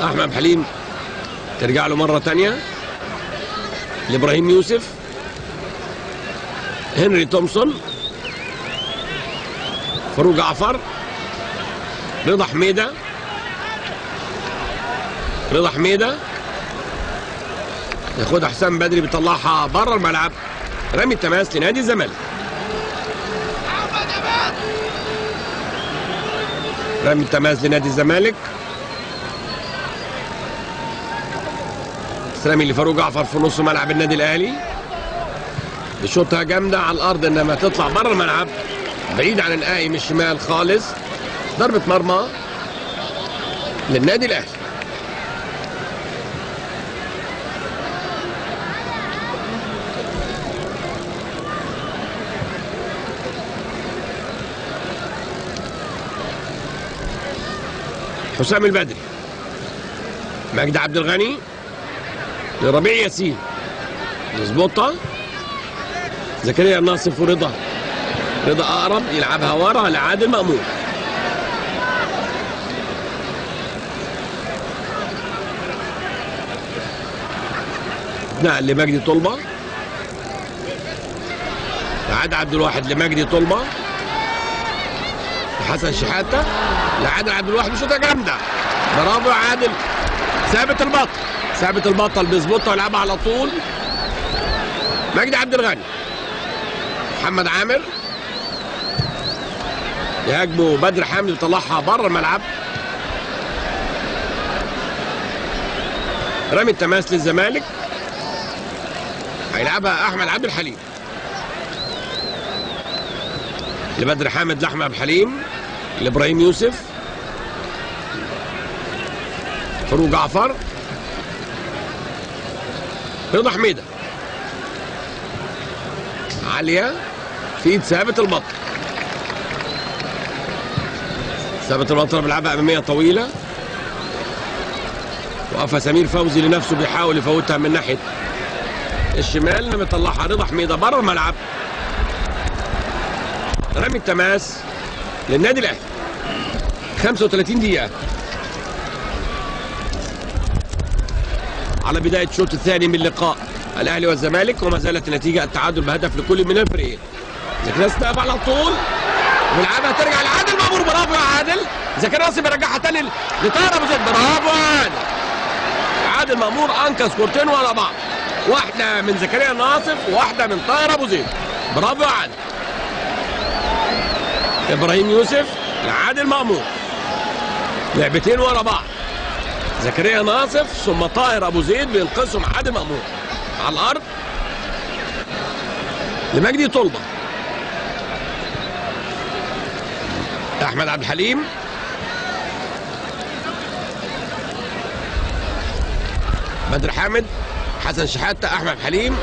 أحمد عبد الحليم ترجع له مرة تانية لإبراهيم يوسف هنري تومسون فاروق جعفر رضا حميدة رضا حميدة ياخدها حسام بدري بيطلعها بره الملعب رمي التماس لنادي الزمالك. رمي التماس لنادي الزمالك. رمي لفاروق جعفر في نص ملعب النادي الأهلي. بشوطها جامدة على الأرض إنما تطلع بره الملعب بعيد عن القايم الشمال خالص. ضربة مرمى للنادي الأهلي. حسام البدري. مجدي عبد الغني. لربيع ياسين. يظبطها زكريا الناصف ورضا. رضا أقرب يلعبها ورا لعادل مأمون. نقل لمجدي طلبة. لعاد عبد الواحد لمجدي طلبة. حسن شحاتة. لعادل عبد الواحد بشوطة جامدة. برافو يا عادل. ثابت البطل ثابت البطل بيظبطها ويلعبها على طول. مجدي عبد الغني. محمد عامر. يهاجمه بدر حامد يطلعها بره الملعب. رمي التماس للزمالك. هيلعبها أحمد عبد الحليم. لبدر حامد لأحمد عبد الحليم. لإبراهيم يوسف. فاروق جعفر. رضا حميدة. عالية في إيد ثابت البطل. ثابت البطل بيلعبها أمامية طويلة. وقفها سمير فوزي لنفسه بيحاول يفوتها من ناحية الشمال. انما يطلعها رضا حميدة بره الملعب. رمي التماس للنادي الأهلي. 35 دقيقة. على بداية الشوط الثاني من لقاء الأهلي والزمالك وما زالت النتيجه التعادل بهدف لكل من الفريقين زكريا استقبل على طول. ويلعبها ترجع لعادل مامور. برافو يا عادل. زكريا ناصر بيرجعها تاني لطاهر أبو زيد. برافو يا عادل. عادل مامور أنقذ كورتين ورا بعض. واحدة من زكريا ناصف وواحده من طاهر أبو زيد. برافو يا عادل. إبراهيم يوسف لعادل مامور. لعبتين ورا بعض. زكريا ناصف ثم طاهر أبو زيد بينقذهم عادل مامور على الأرض. لمجدي طلبة. أحمد عبد الحليم. بدر حامد. حسن شحاتة أحمد عبد الحليم.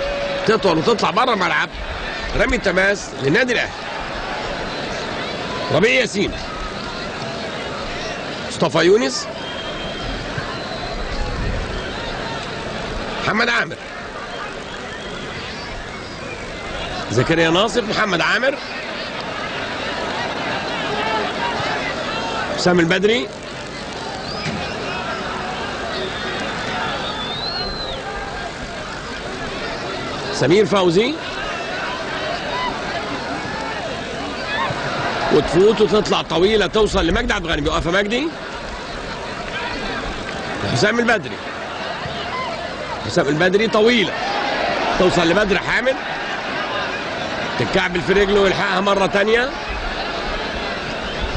تطول وتطلع بره الملعب. رمي التماس للنادي الأهلي. ربيع ياسين. مصطفى يونس. محمد عامر. زكريا ناصف محمد عامر. حسام البدري. سمير فوزي. وتفوت وتطلع طويلة توصل لمجدي عبد الغني بيوقفها مجدي. حسام البدري. حسام البدري طويله توصل لبدر حامد تتكعبل في رجله ويلحقها مرة تانية.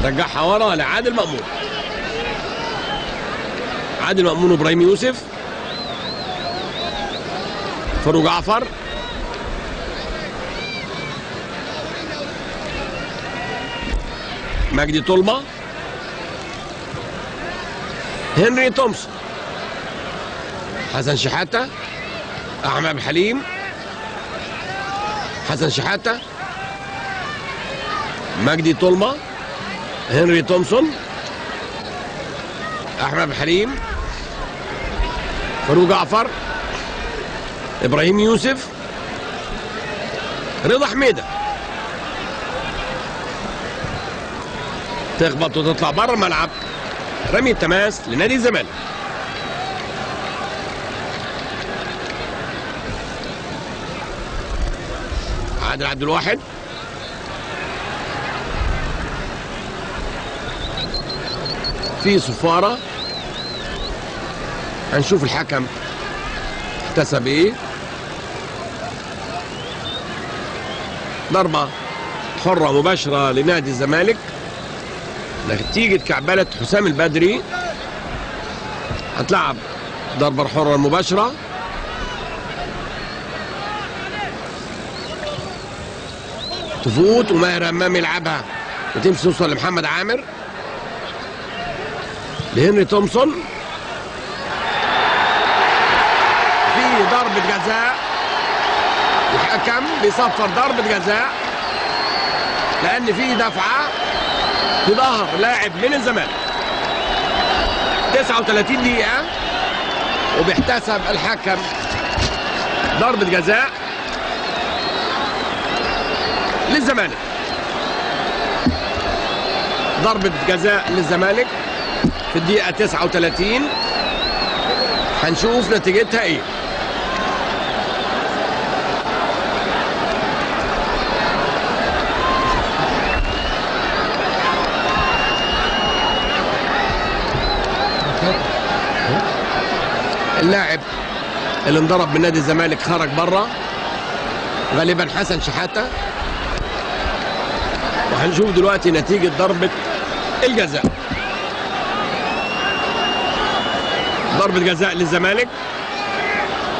رجعها ورا لعادل مأمون. عادل مأمون وإبراهيم يوسف. فاروق جعفر مجدي طلبة. هنري تومسون. حسن شحاتة احمد عبد الحليم حسن شحاتة مجدي طلبه هنري تومسون احمد عبد الحليم فاروق جعفر إبراهيم يوسف رضا حميدة. تخبط وتطلع بره الملعب رمي التماس لنادي الزمالك. عادل عبد الواحد. في صفارة هنشوف الحكم احتسب إيه. ضربة حرة مباشرة لنادي الزمالك. نتيجة كعبلة حسام البدري. هتلعب ضربة حرة مباشرة. تفوت وماهر امام يلعبها وتمشي توصل لمحمد عامر. لهنري تومسون. في ضربة جزاء. الحكم بيصفر ضربة جزاء. لأن في دفعة في ظهر لاعب من الزمالك. 39 دقيقة. وبيحتسب الحكم. ضربة جزاء. للزمالك. ضربة جزاء للزمالك في الدقيقة 39 هنشوف نتيجتها إيه. اللاعب اللي انضرب من نادي الزمالك خرج بره غالبا حسن شحاتة. وهنشوف دلوقتي نتيجة ضربة الجزاء. ضربة جزاء للزمالك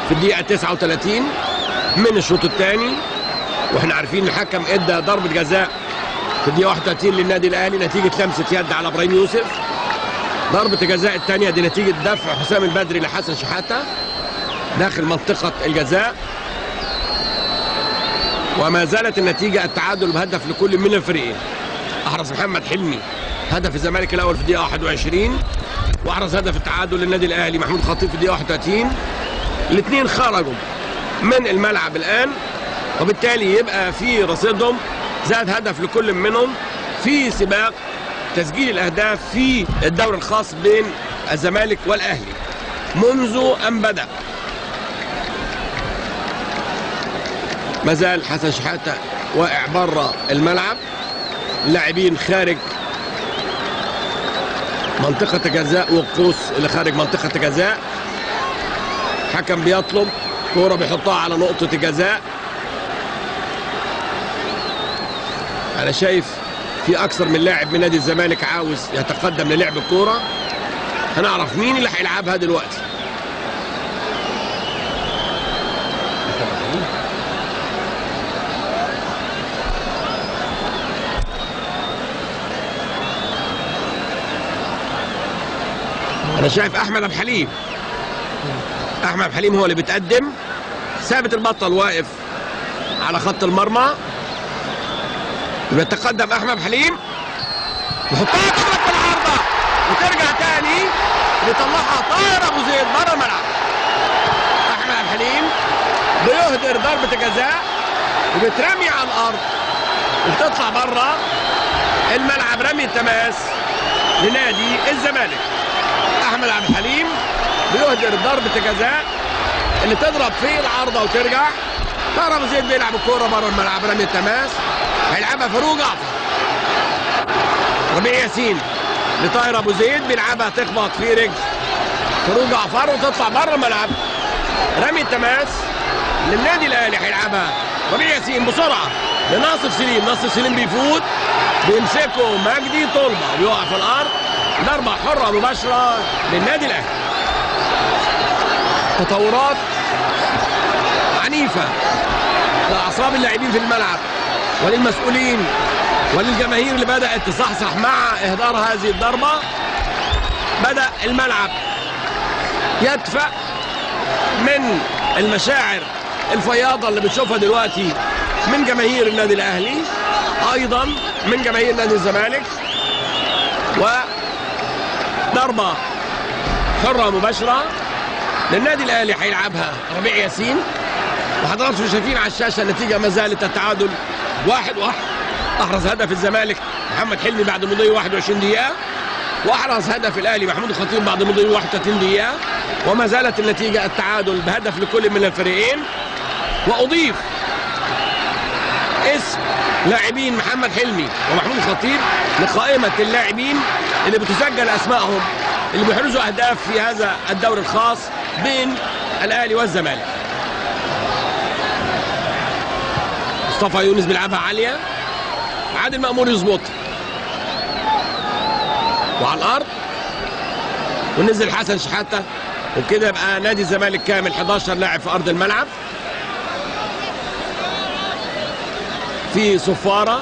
في الدقيقة 39 من الشوط الثاني. وإحنا عارفين الحكم إدى ضربة جزاء في الدقيقة 31 للنادي الأهلي نتيجة لمسة يد على إبراهيم يوسف. ضربة الجزاء الثانية دي نتيجة دفع حسام البدري لحسن شحاتة داخل منطقة الجزاء. وما زالت النتيجة التعادل بهدف لكل من الفريقين. أحرز محمد حلمي هدف الزمالك الأول في الدقيقة 21 وأحرز هدف التعادل للنادي الأهلي محمود خطيب في الدقيقة 31 الاثنين خرجوا من الملعب الآن وبالتالي يبقى في رصيدهم زاد هدف لكل منهم في سباق تسجيل الأهداف في الدوري الخاص بين الزمالك والأهلي. منذ أن بدأ ما زال حسن شحاتة واقع بره الملعب. اللاعبين خارج منطقة الجزاء والقوس اللي خارج منطقة الجزاء حكم بيطلب كورة بيحطها على نقطة الجزاء أنا شايف في أكثر من لاعب من نادي الزمالك عاوز يتقدم للعب الكورة. هنعرف مين اللي هيلعبها دلوقتي. أنا شايف أحمد عبد الحليم. أحمد عبد الحليم هو اللي بيتقدم ثابت البطل واقف على خط المرمى. بيتقدم أحمد عبد الحليم. يحطها في العارضة. وترجع تاني يطلعها طاهر أبو زيد بره الملعب. أحمد عبد الحليم بيهدر ضربة الجزاء وبترمي على الأرض. وبتطلع بره الملعب رمي التماس لنادي الزمالك. احمد عبد الحليم بيهدر ضربه جزاء اللي تضرب في العارضة وترجع. طاهر ابو زيد بيلعب الكورة بره الملعب رمي التماس. هيلعبها فاروق جعفر ربيع ياسين لطاهر أبو زيد بيلعبها تخبط في رجل. فاروق جعفر وتطلع بره الملعب. رمي التماس للنادي الأهلي هيلعبها ربيع ياسين بسرعة لناصر سليم. ناصر سليم بيفوت. بيمسكه مجدي طلبة بيقع في الأرض. ضربة حرة مباشرة للنادي الأهلي. تطورات عنيفة لاعصاب اللاعبين في الملعب وللمسؤولين وللجماهير اللي بدأت تصحصح مع إهدار هذه الضربة. بدأ الملعب يدفع من المشاعر الفياضة اللي بتشوفها دلوقتي من جماهير النادي الأهلي أيضا من جماهير نادي الزمالك. وضربه حرة مباشرة للنادي الأهلي هيلعبها ربيع ياسين. وحضراتكم شايفين على الشاشة النتيجة ما زالت التعادل واحد واحد. أحرز هدف الزمالك محمد حلمي بعد مضي 21 دقيقة. وأحرز هدف الأهلي محمود الخطيب بعد مضي 31 دقيقة. وما زالت النتيجة التعادل بهدف لكل من الفريقين. وأضيف اسم لاعبين محمد حلمي ومحمود الخطيب لقائمة اللاعبين اللي بتسجل أسمائهم اللي بيحرزوا أهداف في هذا الدوري الخاص بين الأهلي والزمالك. مصطفى يونس بيلعبها عالية. عادل مأمور يظبط. وعلى الأرض. ونزل حسن شحاتة. وبكده يبقى نادي الزمالك كامل 11 لاعب في أرض الملعب. في صفارة.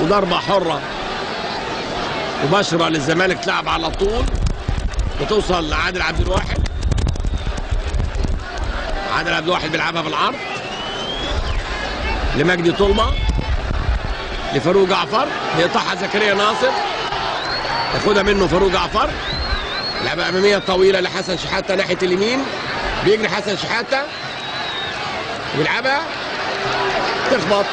وضربة حرة مباشرة للزمالك تلعب على طول. وتوصل لعادل عبد الواحد. عادل عبد الواحد بيلعبها بالعرض لمجدي طلبة. لفاروق جعفر. بيقطعها زكريا ناصر. ياخدها منه فاروق جعفر. لعبة أمامية طويلة لحسن شحاتة ناحية اليمين. بيجري حسن شحاتة. وبيلعبها تخبط.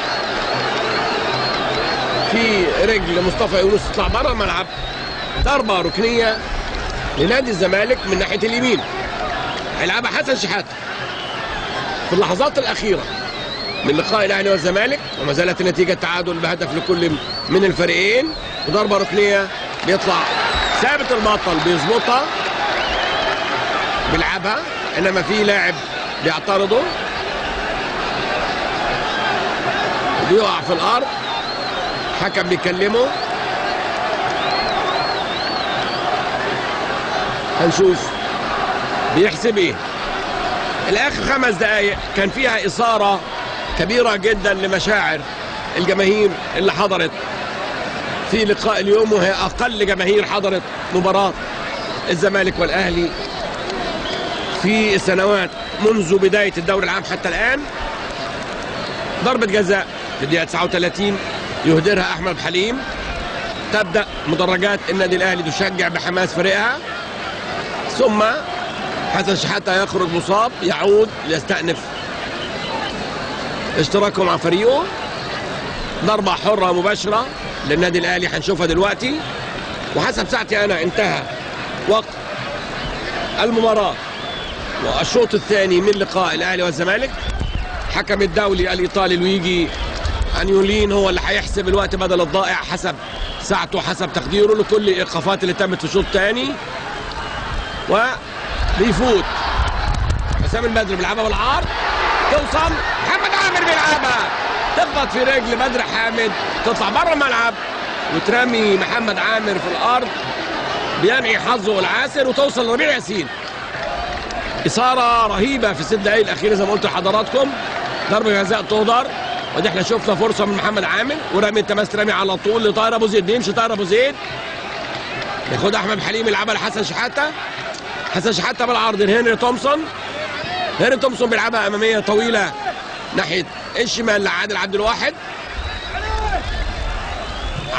في رجل مصطفى يونس تطلع بره الملعب. ضربة ركنية لنادي الزمالك من ناحية اليمين. هيلعبها حسن شحاتة في اللحظات الأخيرة من لقاء الأهلي والزمالك وما زالت النتيجة تعادل بهدف لكل من الفريقين. وضربة ركنية بيطلع ثابت البطل بيظبطها بيلعبها. إنما في لاعب بيعترضه. بيقع في الأرض. حكم بيكلمه. هنشوف بيحسب إيه. الآخر خمس دقايق كان فيها إثارة كبيرة جدا لمشاعر الجماهير اللي حضرت. في لقاء اليوم وهي أقل جماهير حضرت مباراة الزمالك والأهلي في السنوات منذ بداية الدوري العام حتى الآن. ضربة جزاء. في الدقيقة 39 يهدرها أحمد حليم. تبدأ مدرجات النادي الأهلي تشجع بحماس فريقها. ثم حسن شحاتة يخرج مصاب يعود ليستأنف اشتراكه مع فريقه. ضربة حرة مباشرة للنادي الأهلي هنشوفها دلوقتي. وحسب ساعتي أنا انتهى وقت المباراة. والشوط الثاني من لقاء الأهلي والزمالك. حكم الدولي الإيطالي لويجي أنيولين هو اللي هيحسب الوقت بدل الضائع حسب ساعته حسب تقديره لكل الإيقافات اللي تمت في الشوط الثاني وبيفوت حسام البدر بيلعبها بالعرض توصل. محمد عامر بيلعبها. تخبط في رجل بدر حامد. تطلع بره الملعب. وترمي محمد عامر في الأرض. بينعي حظه العاسر وتوصل لربيع ياسين. إثارة رهيبة في الست دقائق الأخيرة زي ما قلت لحضراتكم. ضربة جزاء تهدر ودي إحنا شفنا فرصة من محمد عامر ورمي التماس رمي على طول لطاهر أبو زيد. يمشي طاهر أبو زيد. ياخد أحمد حليم يلعبها لحسن شحاتة. حسن شحاتة بالعرض لهنري تومسون. هنري تومسون بيلعبها أمامية طويلة ناحية الشمال لعادل عبد الواحد.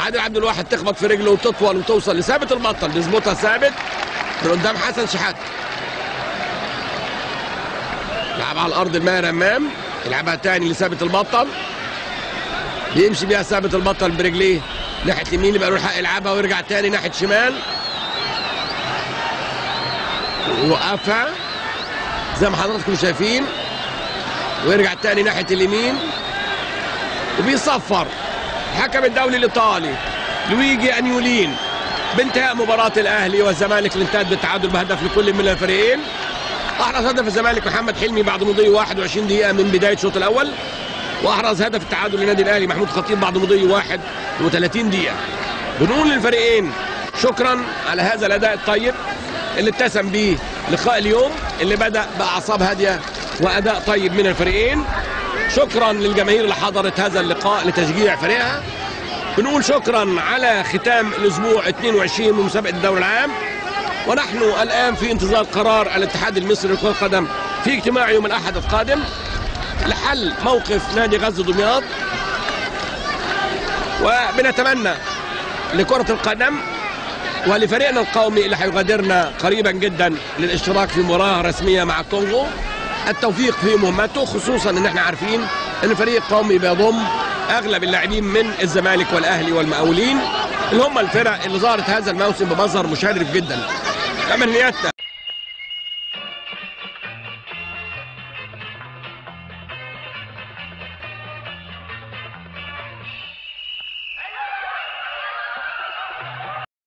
عادل عبد الواحد تخبط في رجله وتطول وتوصل لثابت البطل. بيظبطها ثابت. من قدام حسن شحاتة. لعبها على الأرض الماهر أمام. يلعبها تاني لثابت البطل. بيمشي بيها ثابت البطل برجليه ناحية اليمين يبقى له الحق يلعبها ويرجع تاني ناحية شمال. وقفها. زي ما حضراتكم شايفين. ويرجع تاني ناحية اليمين. وبيصفر. الحكم الدولي الإيطالي لويجي أنيولين بانتهاء مباراة الأهلي والزمالك اللي انتهت بالتعادل بهدف لكل من الفريقين. أحرز هدف الزمالك محمد حلمي بعد مضي 21 دقيقة من بداية الشوط الأول وأحرز هدف التعادل للنادي الأهلي محمود خطيب بعد مضي 31 دقيقة. بنقول للفريقين شكرا على هذا الأداء الطيب اللي اتسم به لقاء اليوم اللي بدأ بأعصاب هادية وأداء طيب من الفريقين. شكرا للجماهير اللي حضرت هذا اللقاء لتشجيع فريقها. بنقول شكرا على ختام الأسبوع 22 من مسابقة الدوري العام. ونحن الآن في انتظار قرار الاتحاد المصري لكرة القدم في اجتماع يوم الأحد القادم لحل موقف نادي غزة دمياط. وبنتمنى لكرة القدم ولفريقنا القومي اللي هيغادرنا قريبا جدا للاشتراك في مباراة رسمية مع الكونغو. التوفيق في مهمته خصوصا إن إحنا عارفين إن الفريق القومي بيضم أغلب اللاعبين من الزمالك والأهلي والمقاولين اللي هم الفرق اللي ظهرت هذا الموسم بمظهر مشرف جدا. تمنياتنا